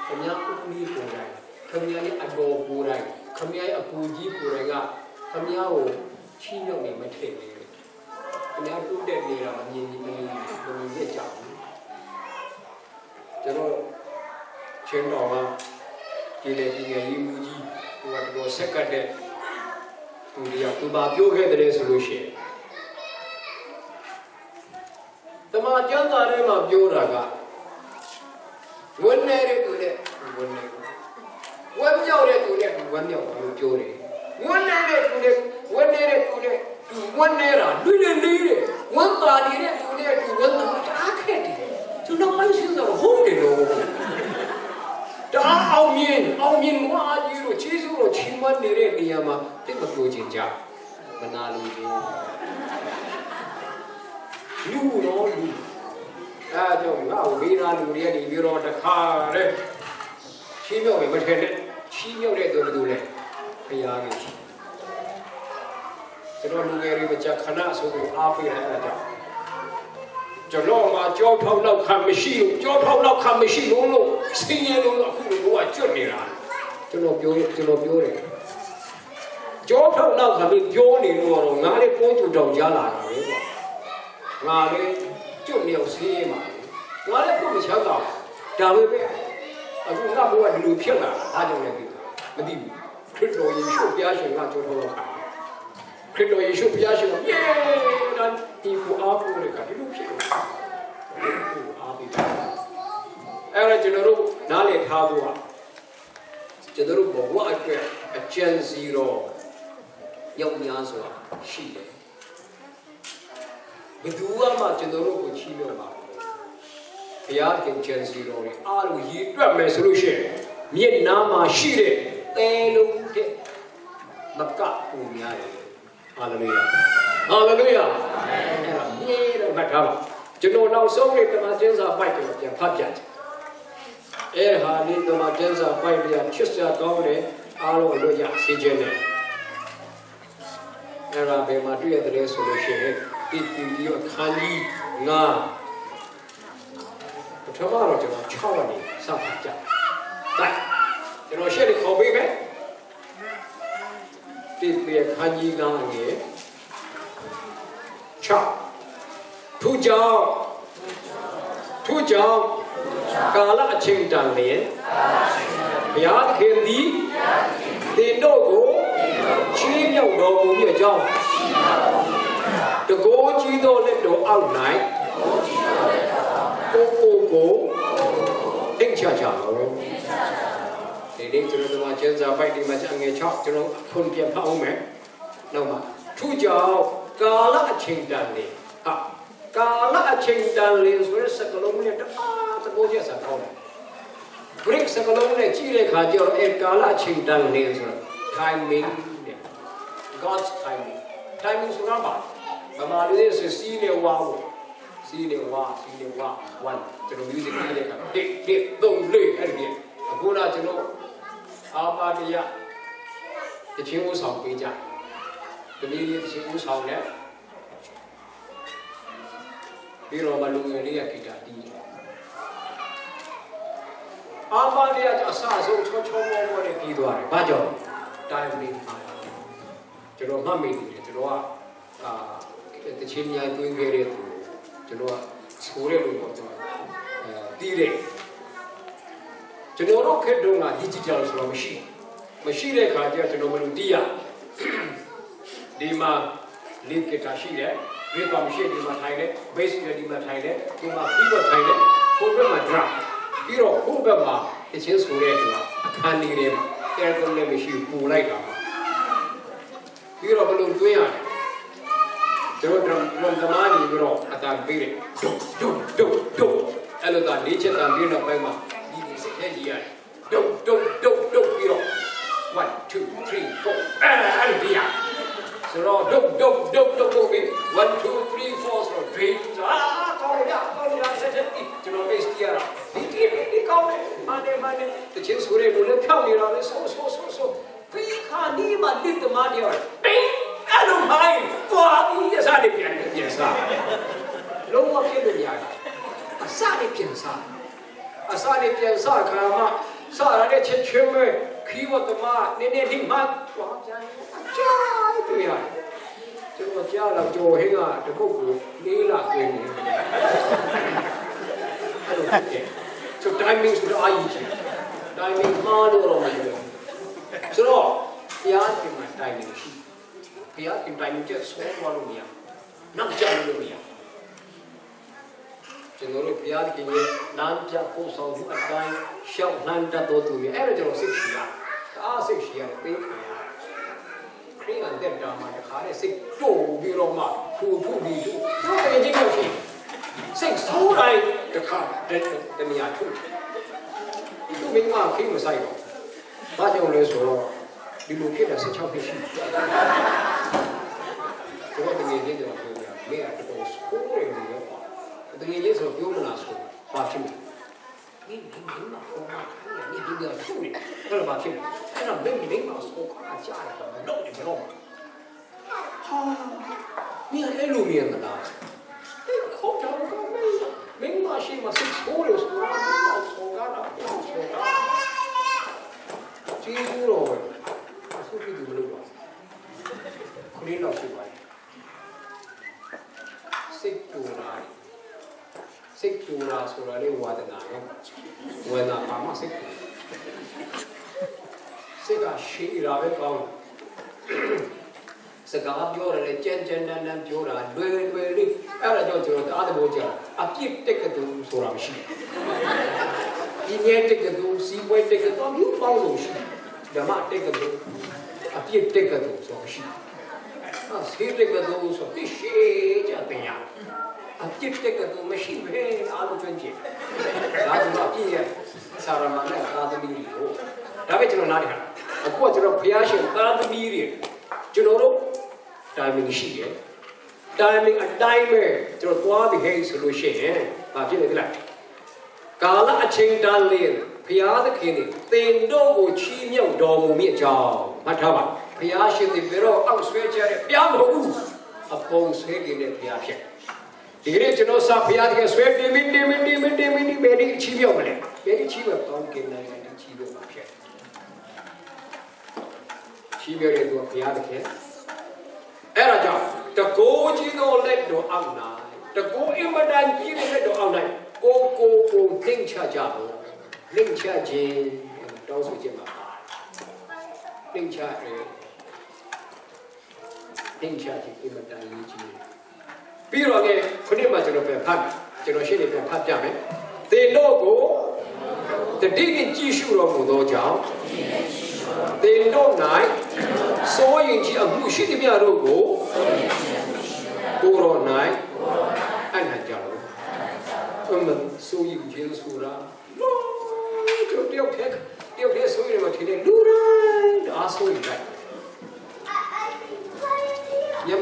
ခင်ဗျားဦးလေးကိုယ်တိုင်ခင်ဗျားရဲ့အတော်ကိုယ်တိုင် ခင်ဗျားရဲ့အကူကြီးကိုယ်တိုင်ကခင်ဗျားကိုချီးမြှောက်နေမထင်ဘူးခင်ဗျားတိုးတက်နေတာမမြင်ဘူးမမြင်ဘူးမြင်ကြဘူးကျွန်တော်ချင်းတော်ကဒီလေဒီငယ်ကြီးမူကြီးဟိုကတော့ဆက်ကတ်တဲ့သူတွေကသူပါပြောခဲ့တယ်ဆိုလို့ရှိရင်တမန်ကျမ်းစာထဲမှာပြောတာကဝန်းနေတဲ့သူနဲ့ဝန်းနေ ဝမ်းမြောက်တဲ့သူနဲ့ဝမ်းမြောက်တယ်လို့ပြောတယ်ဝန်းနေတဲ့သူနဲ့ဝန်းနေတဲ့သူနဲ့သူဝန်းနေတာလွိနေနေတယ်ဝမ်းပါနေတဲ့သူနဲ့သူဝမ်းတာအားခက်တယ်သူနောက်ပိုင်းစဉ်းစားတော့ဟုတ်တယ်လို့ဒါအောင်မြင်အောင်မြင်မအားကြီးလို့ချီးစိုးလို့ချီးမွမ်းနေတဲ့နေရာမှာတိတ်မပြောချင်ကြမနာလို့ဘူးလူတော့လူအဲကြောင့်ငါ့ကိုဝေးနာလူတွေကနေပြီးတော့တခါတဲ့ချီးမြှောက်မယ်မထင်နဲ့ ချီးမြှောက်တဲ့သူတို့လည်းဖရာကြီးကျွန်တော်လူငယ်တွေမကြခဏဆိုပြီးအားပေးတယ်အဲဒါကြောင့်ကျွန်တော်မှာကြောထောက်တော့ခံမရှိဘူးကြောထောက်တော့ခံမရှိလို့လို့ဆင်းရဲလို့အခုလိုကကျွတ်နေတာကျွန်တော်ပြောကျွန်တော်ပြောတယ်ကြောထောက်တော့ခံပြီးပြောနေလို့တော့ငါလည်းကိုးတူတောင်ကြားလာတာပဲကွာငါလည်းကျွတ်မြောက်ဆင်းရဲမှာငါလည်းကိုယ်မချမ်းသာဒါပဲပဲအခုငါဘဝဒီလိုဖြစ်လာတာဒါကြောင့်လည်း မသိဘူးခရစ်တော်ယေရှုဘုရားရှင်ကကြောထောက်တော့ခံခရစ်တော်ယေရှုဘုရားရှင်ကယေဒါဒီကိုအားကိုးရကဒီလိုဖြစ်လာအားပြီးအဲ့ဒါကျွန်တော်တို့နားလည်ထားဖို့ကကျွန်တော်တို့ဘဝအတွက်အကျဉ်းစီတော့ရောက်များစွာရှိတယ်ဘယ်သူမှကျွန်တော်တို့ကိုချီးမြှောက်ပါဘူးဘုရားခင်ကျန်စီတော်တွေအားလုံးရည်တွက်မယ်ဆိုလို့ရှိရင်မျက်နာမှာရှိတဲ့ တဲလုံးတဲ့မကပူများတယ်ဟာလေလုယာဟာလေလုယာအဲ့ဒါမြေတော့မှတ်ထားပါကျွန်တော်နောက်ဆုံးလေးတမန်ကျမ်းစာပိုက်တယ်ပြန်ဖတ်ပြတယ်အဲ့ဟာလေးတမန်ကျမ်းစာပိုက်ပြန်ချစ်စရာကောင်းတယ်အားလုံးအလို့ရစေခြင်းနဲ့အဲ့ဒါဘယ်မှာတွေ့ရတယ်ဆိုလို့ရှိရင်ဒီဒီဒီအခန်းကြီး9ပထမတော့ကျွန်တော်6ရက်နေစဖတ်ကြတိုက် ကျွန်တော်ရှေ့ကိုခေါ်ပေးမယ်ဒီဒီအခန်းကြီး9ငယ်6ထို့ကြောင့်ထို့ကြောင့်ကာလအချိန်တန်လျင်ဘုရားသခင်သည်တင်တို့ကိုချီးမြှောက်တော်မူမည်အကြောင်းတကိုးကြီးသောလက်တော်အောက်၌ကိုကိုကိုသင်္ချာချာလို့ဒီ နေ့ကျွန်တော်တို့ကျမ်းစာပိုက်ဒီမှာအငယ်6ကျွန်တော်ဖွင့်ပြဖတ်အောင်မယ်နောက်မှာထူးကြောင့်ကာလအချိန်တန်လေဟာကာလအချိန်တန်လေဆိုရယ်စကလုံးနဲ့တအားတကိုးချက်စာကောင်းတယ် Greek စကလုံးနဲ့ကြည့်တဲ့အခါကျတော့အဲကာလအချိန်တန်လေဆိုတော့ timing တဲ့ God's timing timing ဆိုတာပါဗမာလူတွေဆိုစီးနေဝါဘူးစီးနေဝါစီးနေဝါ1ကျွန်တော် music ကြည့်တဲ့အခါတစ်တစ်သုံးလေးအဲ့ဒီအခုနကျွန်တော် အာပါတယတချင်းဦးဆောင်ပေးကြတမီးလေးတချင်းဦးဆောင်တယ်ပြီးတော့မလူငယ်လေးကဂီတာတီးတယ်အာပါတယအဆအဆုံးချောချောမောမောနဲ့ပြီးသွားတယ်ဘာကြောင့်တိုင်းလေးထားတယ်ကျွန်တော်မှတ်မိတယ်ကျွန်တော်ကအာတချင်းမြိုင်တွင်းခဲ့တဲ့သူကျွန်တော်ကဆိုးရလို့ပေါ့ကျွန်တော်အဲတီးတယ် ကျွန်တော်တို့ခေတ်တုန်းက digital ဆိုတာမရှိမရှိတဲ့အခါကျကျွန်တော်မလို့တီးရဒီမှာ link ကရှိတယ် rhythm မရှိဒီမှာထိုင်တယ် bass ကဒီမှာထိုင်တယ်ဒီမှာ keyboard ထိုင်တယ်ဟိုဘက်မှာ drum ပြီးတော့ဟိုဘက်မှာတချင်းဆိုတဲ့သူကအခန်းလေးထဲမှာ air con လည်းမရှိဘူးပူလိုက်တာပါပြီးတော့ဘလို့တွင်းရတယ်ကျွန်တော်ဒရမ်ဒရမ်သမားကြီးပြီးတော့အတန်ပေးတယ်ဒုတ်ဒုတ်ဒုတ်ဒုတ်အဲ့လိုကလေးချက်တန်ပြီးတော့ပိုင်းမှာ ဒီဒီစက်ခဲကြီးရတယ်ဒုတ်ဒုတ်ဒုတ်ဒုတ်ပြီးတော့1 2 3 4အဲ့အဲ့ဒီရဆိုတော့ဒုတ်ဒုတ်ဒုတ်ဒုတ်ပြီး1 2 3 4ဆိုတော့ dream အာကောင်းရကောင်းရဆက်ဆက်ဒီကျွန်တော် base ကြရတာဒီဒီဒီကောင်းတယ်မနေမနေတချင်းဆိုရဲလို့လည်းဖြောက်နေတာလေဆိုဆိုဆိုဆိုဒီခါဒီမှာဒီတမန်တွေတင်းအဲ့လိုမိုင်းသွားစားလုံးဝဖြစ်လို့မရဘူး အစနဲ့ပြန်စားအစနဲ့ပြန်စားခါမှစားရတဲ့ချက်ချင်းပဲခီးဝတ်သမားနည်းနည်းလေးမှသွားပြန်ကြာတွေ့ရတယ်ကျွန်တော်ကြားလာကြော်ဟင်းကတခုတ်ကိုလေးလာတွင်နေတယ်အဲ့လိုဖြစ်တယ်ဆို timing ဆိုတော့အရေးကြီး timing မှားလို့တော့မရဘူးဆိုတော့ဘုရားရှင်မှာ timing ရှိဘုရားရှင် timing ကျဆွဲသွားလို့မရနောက်ကျလို့မရ ကျွန်တော်တို့ဘုရားရှင်ရဲ့နာမ်ပြဖို့ဆောင်မှုအတိုင်းရှောက်နှမ်းတတ်တော်သူများအဲ့ဒါကျွန်တော်စိတ်ရှိရအားစိတ်ရှိရတယ်သိခံရခရိယန်တဲ့တာမှာတခါလေစိတ်တိုးပြီးတော့မှဖူဖူပြီးတို့တော့တကယ်ကြီးတော့ရှိစိတ်ဆိုးတိုင်းတခါတဲ့တမယာထုတ်ဒီမင်းမခိမဆိုင်တော့ဘာကြောင့်လဲဆိုတော့ဒီလိုဖြစ်တာ16ဖြစ်ရှိတော့တကယ်ကြီးတော့ပြောပြမင်းကတော့ဆိုးတယ်လို့ပြောပါ တကယ်လေးဆိုပြောမလားဆိုဘာဖြစ်လဲမင်းမင်းမင်းမဟုတ်ပါဘူး။မင်းဒီကဆူနေ။ဘယ်လိုမှဖြစ်လဲ။အဲ့တော့မင်းမင်းမဆိုခါကြားရတော့တော့နေဘယ်တော့မှ။ဟာမင်းအဲ့လိုမြင်မလား။ဒီခေါင်းတော့မင်းမင်းမရှိမစစ်ဘူးလို့ဆိုတာ။ဆိုကားတော့ဆိုကား။ကျေးဇူးတော်ပဲ။အခုပြည်သူလို့ပါ။ခလေးတော့ရှိပါရဲ့။စိတ်ပူလာတယ် စိတ်တူတာဆိုတာလေဝါဒနာနော်ဝေဒနာမှာမစိတ်တူစိတ်ကရှိရာပဲကောင်းစကားပြောရတယ်ကြမ်းကြမ်းတမ်းတမ်းပြောတာလွယ်လွယ်လေးအဲ့ဒါကြောင့်ကျွန်တော်အားတဘောကြအပြစ်တက်ကတူဆိုတာမရှိဘူးဒီနေ့တက်ကတူစီပွဲတက်ကတူမျိုးပေါင်းလို့ရှိဓမ္မတက်ကတူအပြစ်တက်ကတူဆိုတာမရှိဘူးအစီတက်ကတူဆိုသိရှိကြတယ်ရ အပြစ်တက်ကတူမရှိဘဲအားလုံးကျွမ်းကျင်ဒါကြောင့်အပြစ်ရဲ့စာရမဏေသာသမီတွေကိုဒါပဲကျွန်တော်နားထင်တာအခုကကျွန်တော်ဖျားရှင်သာသမီတွေကျွန်တော်တို့ timing ရှိတယ် timing အတိုင်းပဲကျွန်တော်သွားပြီးဟဲ့ဆိုလို့ရှိရင်ဘာဖြစ်လဲဒီလားကာလအချိန်တန်လေးဘုရားသခင်တွေတင်တို့ကိုချီးမြှောက်တော်မူမိအကြောင်းမှတ်ထားပါဘုရားရှင်တွေဘယ်တော့အောက်ဆွဲကြတဲ့ဘုရားမဟုတ်ဘူးအပုံဆွဲနေတဲ့ဘုရားဖြစ် ဒီကနေ့ကျွန်တော်စာဘုရားတကယ်ဆွဲတင်ပြီးတင်ပြီးတင်ပြီးတင်ပြီးဒီဘယ်ဒီချီးမြှောက်မလဲဘယ်ဒီချီးမြှောက်တောင်းกินနိုင်တယ်ချီးမြှောက်ပါဖြစ်ချီးမြှောက်တဲ့သူကဘုရားသခင်အဲ့ဒါကြောင့်တကိုးကြီးသောလက်တော်အောက်၌တကိုးအင်မတန်ကြီးတဲ့လက်တော်အောက်၌ကိုကိုကိုသိမ့်ချကြဖို့သိမ့်ချခြင်းတောင်းဆိုခြင်းမှာပါတယ်သိမ့်ချတယ်သိမ့်ချခြင်းအင်မတန်ကြီးကြီး ပြီးတော့လေခုနေ့မှကျွန်တော်ပြန်ဖတ်ကျွန်တော်ရှင်းနေပြန်ဖတ်ပြမယ်သင်တို့ကိုတတိယကြည့်ရှုတော်မူသောကြောင့်သင်တို့၌စိုးရင်ကြီးအမှုရှိသမျှတို့ကိုကိုရော၌အနကြလို့အမှန်စိုးရင်ခြင်းဆိုတာတို့တယောက်တည်းတယောက်တည်းစိုးရင်မထင်တဲ့လူတိုင်းအားစိုးရင်တိုင်း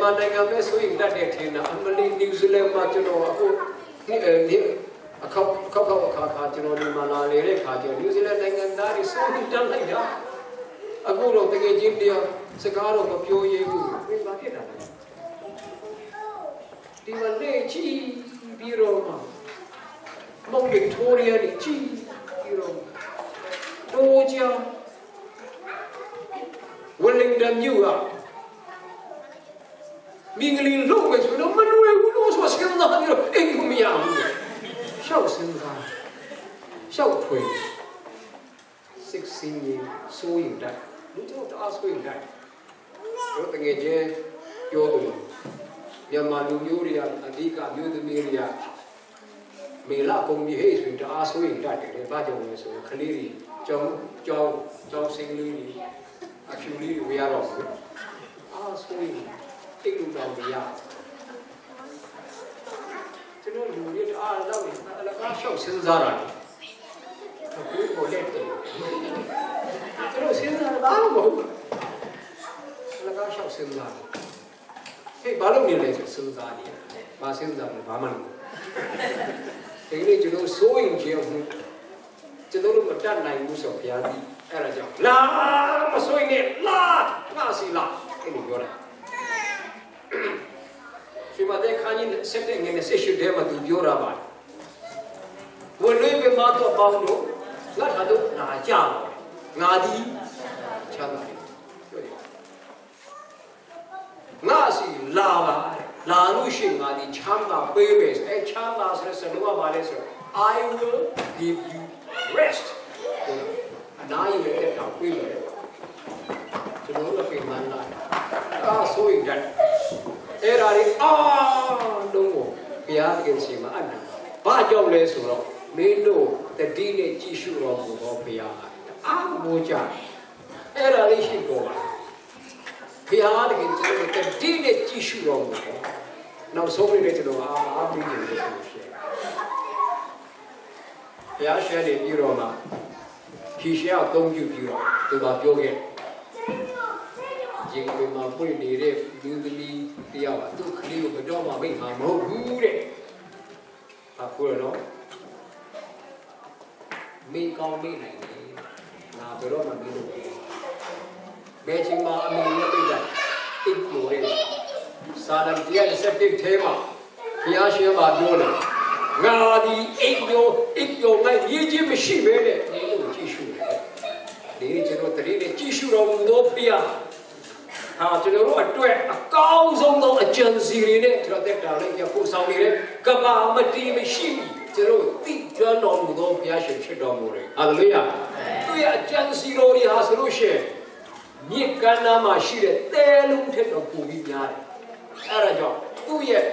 မြန်မာနိုင်ငံမဲ့စိုးရင်တတ်တဲ့ထင်တာအမလီနယူးဇီလန်မှာကျွန်တော်အခုဒီအခောက်ခောက်ခောက်အခါခါကျွန်တော်ဒီမှာလာလေတဲ့ခါကျနယူးဇီလန်နိုင်ငံသားတွေစိုးရင်တတ်လိုက်တာအခုတော့တကယ်ချင်းတရားစကားတော့မပြောရဘူးဘယ်မှာဖြစ်တာလဲဒီမှာလေချီပြီးတော့မှမုန်ဗစ်တိုးရီယာတွေချီပြီးတော့တိုးချာဝလင်တန်မြို့က မင်းကလေးလုံးပဲဆိုတော့မလွယ်ဘူးလို့ဆိုစကမ်းသားပြီးတော့အိမ်ကမရဘူးရှောက်စင်းသားရှောက်ထွေ 16year ဆိုရင်တတ်လူတို့တအားဆိုရင်တတ်တို့တကယ်ချင်းပြောတယ်မြန်မာလူမျိုးတွေကအဓိကမျိုးသမီးတွေကမေလာပုံကြီးဟဲ့ဆိုရင်တအားဆိုရင်တတ်တယ်လေဘာကြောင့်လဲဆိုရင်ကလေးတွေကြောင်းကြောင်းကြောင်းစင်းလေးတွေအဖြူလေးတွေဝေရတော့ဘူးအားဆိုရင် တိတ်လူတော်မရကျွန်တော်လူတွေတအားတော့အလကားလျှောက်စဉ်းစားတာအခုကိုလက်တယ်ကျွန်တော်စဉ်းစားတာမဟုတ်ဘူးလကားလျှောက်စဉ်းစားဟေးဘာလို့နေလဲဆိုစဉ်းစားနေရဘာစဉ်းစားလဲဘာမှမလုပ်ဒီနေ့ကျွန်တော်စိုးရင်ကြောက်မှုကျွန်တော်တို့မတတ်နိုင်ဘူးဆိုဘုရားကြီးအဲ့ဒါကြောင့်လာမစိုးရင်နဲ့လာငါစီလာအဲ့လိုပြောတာ ရှင်မတဲ့ခန်းကြီးဆက်တဲ့ငယ်နဲ့ဆက်ရှိတဲ့မှာသူပြောတာပါဝင်လေးပြမတော့ပေါင်းလို့ငါထားတော့နာကြတော့ငါဒီချမ်းသာတယ်ပြောတယ်ငါစီလာပါလာလို့ရှိရင်ငါဒီချမ်းသာပေးမယ်အဲချမ်းသာဆိုတဲ့စကားကပါလဲဆို I will give you rest အနားရတဲ့တောင်ပြေးမယ် ကျွန်တော်တို့ပြင်မှန်းလာအာဆိုရင်တဲ့အဲ့ဒါလေးအာလုံးကိုဘုရားသခင်စီမှာအနံဘာကြောင့်လဲဆိုတော့မင်းတို့တတိနဲ့ကြည့်ရှုတော်မူသောဘုရားအာမိုးကြအဲ့ဒါလေးရှိပေါ်ပါဘုရားသခင်ကျွန်တော်တတိနဲ့ကြည့်ရှုတော်မူသောနောက်ဆုံးလေးကျွန်တော်အားအားပြီးနေလို့ဆိုရှင်ဘုရားရှင်နေပြီးတော့မှခီရှောက်သုံးပြုပြီးတော့သူကပြောခဲ့ ရင်ဝင်မှာပွင့်နေတဲ့လူသမီးတယောက်ကသူ့ကလေးကိုမတော့မှမိမှာမဟုတ်ဘူးတဲ့အခုတော့မိကောင်းမိနိုင်တယ်ငါဘယ်တော့မှမင်းတို့ဘယ်ချိန်မှအမေနဲ့ပြတာတိတ်လို့ရဲ့စာလံတရားစက်တစ်ထဲမှာဘုရားရှင်ကပြောတယ်ငါဒီအိပ်ယောအိပ်ယောငါရေးခြင်းမရှိပဲတဲ့ဒီလိုကြည့်ရှုတယ်ဒီကျွန်တော်တရေနဲ့ကြည့်ရှုတော်မူသောဘုရား ဟာကျွန်တော်တို့အတွက်အကောင်းဆုံးသောအကြံစီတွေနဲ့ကျွန်တော်တက်တာလေးပြပို့ဆောင်နေတဲ့ကဘာမတီမရှိကျွန်တော်တိကျွမ်းတော်မူသောဘုရားရှင်ဖြစ်တော်မူတယ်ဟာလေလုယာသူရဲ့အကြံစီတော်တွေဟာဆိုလို့ရှိရင်မြစ်ကမ်းနားမှာရှိတဲ့တဲလုံးထက်တော့ပိုပြီးများတယ်အဲ့ဒါကြောင့်သူ့ရဲ့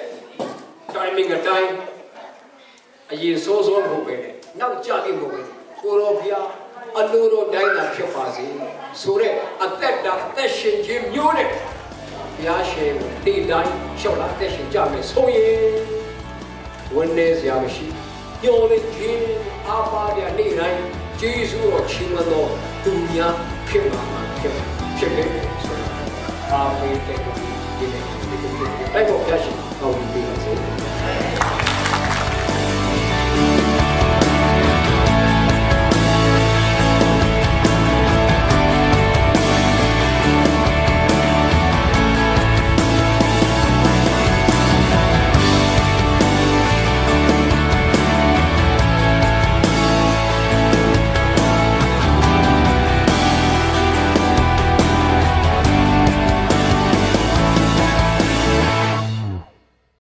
timing အတိုင်းအရင်စိုးစိုးမဟုတ်ပဲနဲ့နောက်ကြပြီမဟုတ်ပဲကိုရောဘုရား အလိုတော်တိုင်းသာဖြစ်ပါစေဆိုတဲ့အသက်တာအသက်ရှင်ခြင်းမျိုးနဲ့ဘုရားရှင်ကိုဒီတိုင်းလျှောက်လာအသက်ရှင်ကြမယ်ဆိုရင်ဝန်နေစရာမရှိညှော်လေးခြင်းအားပါရနေ့တိုင်းကျေးဇူးတော်ချီးမွမ်းတော်သူများဖြစ်ပါမှာဖြစ်ဖြစ်ခဲ့ဆိုတာအားပေးတဲ့ဒီနေ့ဒီနေ့ဘယ်ကိုဘုရားရှင်